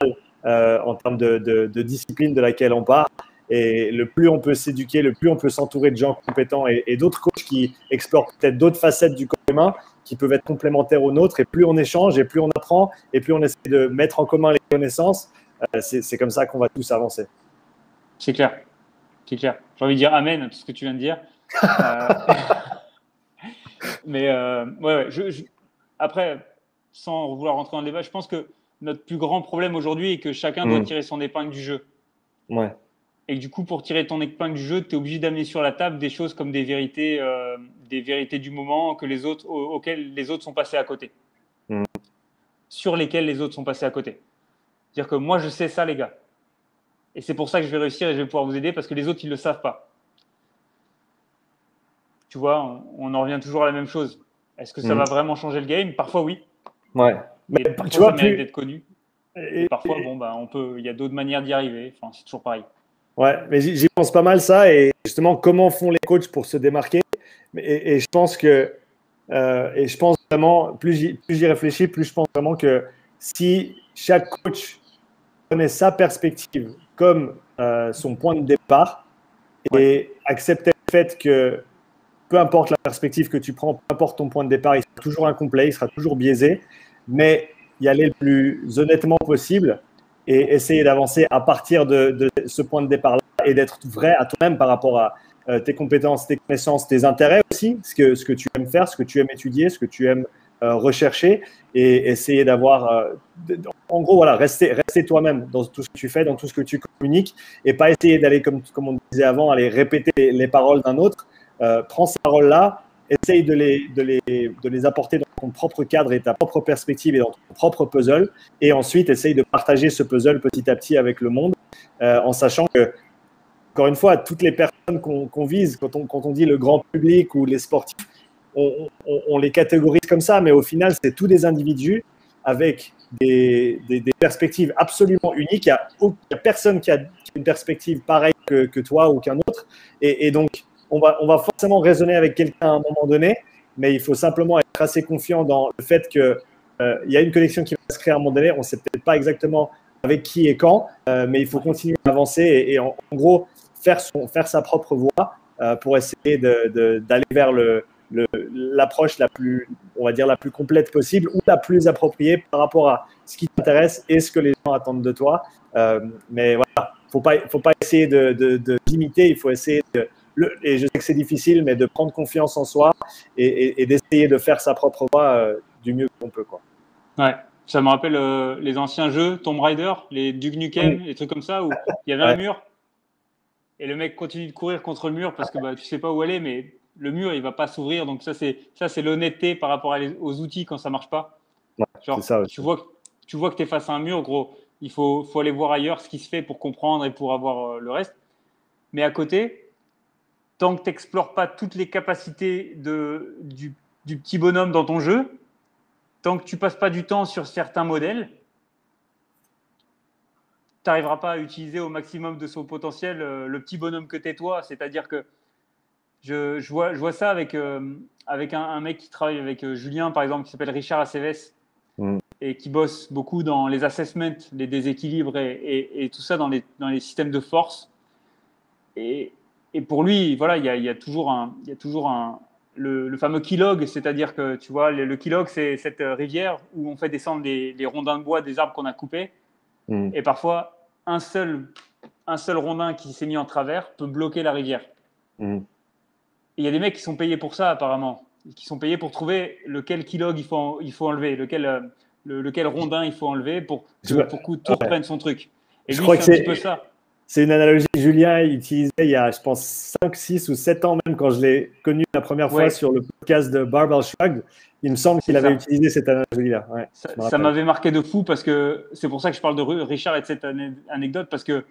A: euh, en termes de, de, discipline de laquelle on part. Et le plus on peut s'éduquer, le plus on peut s'entourer de gens compétents et, d'autres coachs qui explorent peut-être d'autres facettes du corps humain qui peuvent être complémentaires aux nôtres. Et plus on échange, et plus on apprend, et plus on essaie de mettre en commun les connaissances, euh, c'est comme ça qu'on va tous avancer.
B: C'est clair. C'est clair. J'ai envie de dire Amen à tout ce que tu viens de dire. Euh, mais ouais, je, après, sans vouloir rentrer dans le débat, je pense que notre plus grand problème aujourd'hui est que chacun doit hmm. tirer son épingle du jeu.
A: Ouais.
B: Et du coup, pour tirer ton épingle du jeu, tu es obligé d'amener sur la table des choses comme des vérités, euh, des vérités du moment que les autres, auxquelles les autres sont passés à côté. Hmm. Sur lesquelles les autres sont passés à côté. C'est-à-dire que moi, je sais ça, les gars. Et c'est pour ça que je vais réussir et je vais pouvoir vous aider parce que les autres, ils ne le savent pas. Tu vois, on, en revient toujours à la même chose. Est-ce que ça mm. va vraiment changer le game? Parfois, oui.
A: Ouais.
B: Mais tu vois, ça plus... d'être connu. Et, parfois, bon, bah, on peut. Il y a d'autres manières d'y arriver. Enfin, c'est toujours pareil.
A: Ouais, mais j'y pense pas mal ça et justement comment font les coachs pour se démarquer? Et, et je pense que euh, et je pense vraiment plus j'y réfléchis, plus je pense vraiment que si chaque coach prenait sa perspective comme euh, son point de départ et acceptait le fait que peu importe la perspective que tu prends, peu importe ton point de départ, il sera toujours incomplet, il sera toujours biaisé, mais y aller le plus honnêtement possible et essayer d'avancer à partir de, ce point de départ-là et d'être vrai à toi-même par rapport à euh, tes compétences, tes connaissances, tes intérêts aussi, ce que, ce que tu aimes faire, ce que tu aimes étudier, ce que tu aimes euh, rechercher et essayer d'avoir, euh, en gros, voilà, rester, rester toi-même dans tout ce que tu fais, dans tout ce que tu communiques et pas essayer d'aller, comme, comme on disait avant, aller répéter les, paroles d'un autre. Prends ces paroles-là, essaye de les, apporter dans ton propre cadre et ta propre perspective et dans ton propre puzzle. Et ensuite, essaye de partager ce puzzle petit à petit avec le monde en sachant que, encore une fois, toutes les personnes qu'on vise, quand on, quand on dit le grand public ou les sportifs, on, les catégorise comme ça, mais au final, c'est tous des individus avec des, perspectives absolument uniques. Il n'y a, personne qui a, une perspective pareille que, toi ou qu'un autre. Et, donc, on va, forcément raisonner avec quelqu'un à un moment donné, mais il faut simplement être assez confiant dans le fait qu'il euh, y a une connexion qui va se créer à un moment donné. On ne sait peut-être pas exactement avec qui et quand, euh, mais il faut continuer à avancer et, en, gros, faire, son, faire sa propre voie euh, pour essayer d'aller vers l'approche la plus, on va dire, la plus complète possible ou la plus appropriée par rapport à ce qui t'intéresse et ce que les gens attendent de toi. Mais voilà, faut pas, faut pas essayer de, de, limiter, il faut essayer de, et je sais que c'est difficile, mais de prendre confiance en soi et, d'essayer de faire sa propre voie euh, du mieux qu'on peut. Quoi.
B: Ouais, ça me rappelle euh, les anciens jeux Tomb Raider, les Duke Nukem, les trucs comme ça, où il y avait un mur et le mec continue de courir contre le mur parce que bah, tu sais pas où aller, mais le mur, il va pas s'ouvrir. Donc ça, c'est ça, c'est l'honnêteté par rapport aux outils quand ça marche pas. ça tu vois, tu vois que tu es face à un mur, gros. Il faut, faut aller voir ailleurs ce qui se fait pour comprendre et pour avoir euh, le reste. Mais à côté, tant que tu n'explores pas toutes les capacités de, du, petit bonhomme dans ton jeu, tant que tu passes pas du temps sur certains modèles, tu n'arriveras pas à utiliser au maximum de son potentiel euh, le petit bonhomme que tu es toi. C'est-à-dire que je, vois, je vois ça avec, euh, avec un, mec qui travaille avec euh, Julien, par exemple, qui s'appelle Richard Aceves, mm. et qui bosse beaucoup dans les assessments, les déséquilibres et, et, tout ça dans les, dans les, systèmes de force. Et, et pour lui, voilà, il y a, y a, toujours, un, y a toujours un, le, fameux kilog, c'est-à-dire que tu vois, le, kilog, c'est cette rivière où on fait descendre les, les rondins de bois des arbres qu'on a coupés. Mm. Et parfois, un seul, un seul rondin qui s'est mis en travers peut bloquer la rivière. Mm il y a des mecs qui sont payés pour ça, apparemment, qui sont payés pour trouver lequel kilog il faut, il faut enlever, lequel, euh, lequel rondin il faut enlever pour que, pour que tout reprenne son truc.
A: Et je crois que c'est C'est une analogie que Julien utilisait il y a, je pense, 5, 6 ou 7 ans même, quand je l'ai connu la première fois sur le podcast de Barbell Shrug. Il me semble qu'il avait utilisé cette analogie-là.
B: ça, m'avait marqué de fou parce que c'est pour ça que je parle de Richard et de cette anecdote parce que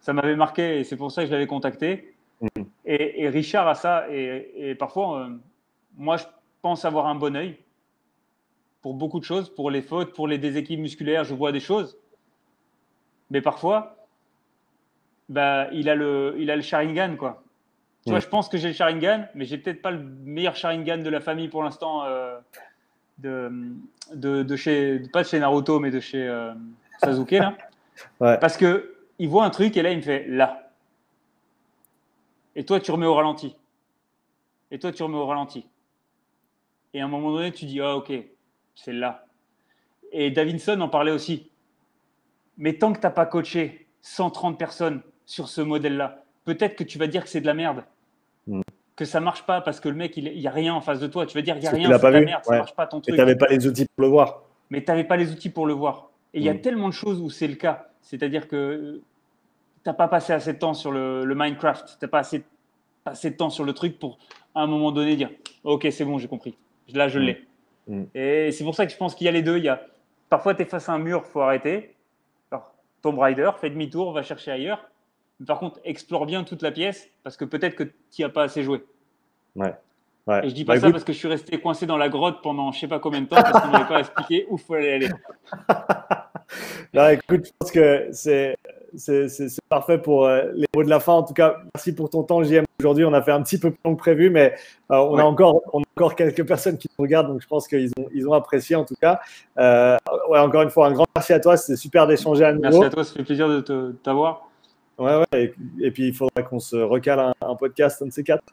B: ça m'avait marqué et c'est pour ça que je l'avais contacté. Mm. Et, Richard a ça. Et, parfois, euh, moi, je pense avoir un bon œil pour beaucoup de choses, pour les fautes, pour les déséquilibres musculaires, je vois des choses. Mais parfois, bah, il, a le, il a le Sharingan, quoi. Tu vois, je pense que j'ai le Sharingan, mais j'ai peut-être pas le meilleur Sharingan de la famille pour l'instant, euh, de, de, chez, pas de chez Naruto, mais de chez euh, Sasuke, là. Parce que il voit un truc et là, il me fait là. Et toi, tu remets au ralenti. Et toi, tu remets au ralenti. Et à un moment donné, tu dis, ah ok, c'est là. Et Davinson en parlait aussi. Mais tant que tu n'as pas coaché 130 personnes sur ce modèle-là, peut-être que tu vas dire que c'est de la merde. Hmm. Que ça marche pas parce que le mec, il n'y a rien en face de toi. Tu vas dire, il n'y a rien, c'est de la merde, ça marche pas ton truc.
A: Mais tu n'avais pas les outils pour le voir.
B: Mais tu n'avais pas les outils pour le voir. Et il y a hmm. tellement de choses où c'est le cas. C'est-à-dire que n'as pas passé assez de temps sur le, Minecraft, tu n'as pas assez, assez, de temps sur le truc pour, à un moment donné, dire Ok, c'est bon, j'ai compris. Là, je mm. l'ai. Et c'est pour ça que je pense qu'il y a les deux. Il y a, parfois, tu es face à un mur, faut arrêter. Alors, Tomb Raider, fais demi-tour, va chercher ailleurs. Par contre, explore bien toute la pièce parce que peut-être que tu n'y as pas assez joué.
A: Ouais.
B: Ouais. Et je dis pas bah, ça parce que je suis resté coincé dans la grotte pendant je sais pas combien de temps parce qu'on m'avait pas expliqué où il fallait aller.
A: non, écoute, je pense que c'est c'est parfait pour euh, les mots de la fin. En tout cas, merci pour ton temps, JM. aujourd'hui, on a fait un petit peu plus long que prévu, mais on, a encore, on a encore quelques personnes qui nous regardent, donc je pense qu'ils ont, ils ont apprécié en tout cas. ouais, encore une fois, un grand merci à toi. C'était super d'échanger à nouveau.
B: Merci à toi, ça fait plaisir de t'avoir.
A: Ouais, ouais. Et, puis, il faudra qu'on se recale un, un podcast, un de ces quatre.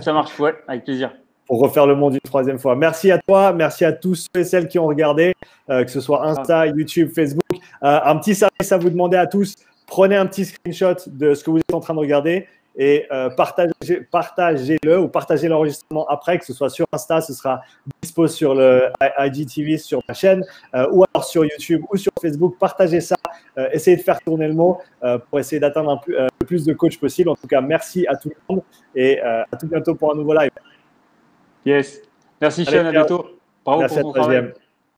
B: Ça marche, ouais, avec plaisir
A: pour refaire le monde une troisième fois. Merci à toi, merci à tous ceux et celles qui ont regardé, euh, que ce soit Insta, YouTube, Facebook. Euh, un petit service à vous demander à tous, prenez un petit screenshot de ce que vous êtes en train de regarder et euh, partagez-le ou partagez l'enregistrement après, que ce soit sur Insta, ce sera dispo sur le IGTV, sur ma chaîne, ou alors sur YouTube ou sur Facebook. Partagez ça, essayez de faire tourner le mot pour essayer d'atteindre le plus de coachs possible. En tout cas, merci à tout le monde et à tout bientôt pour un nouveau live.
B: Yes. Merci, Sean. À bientôt.
A: Bravo Merci pour ton travail.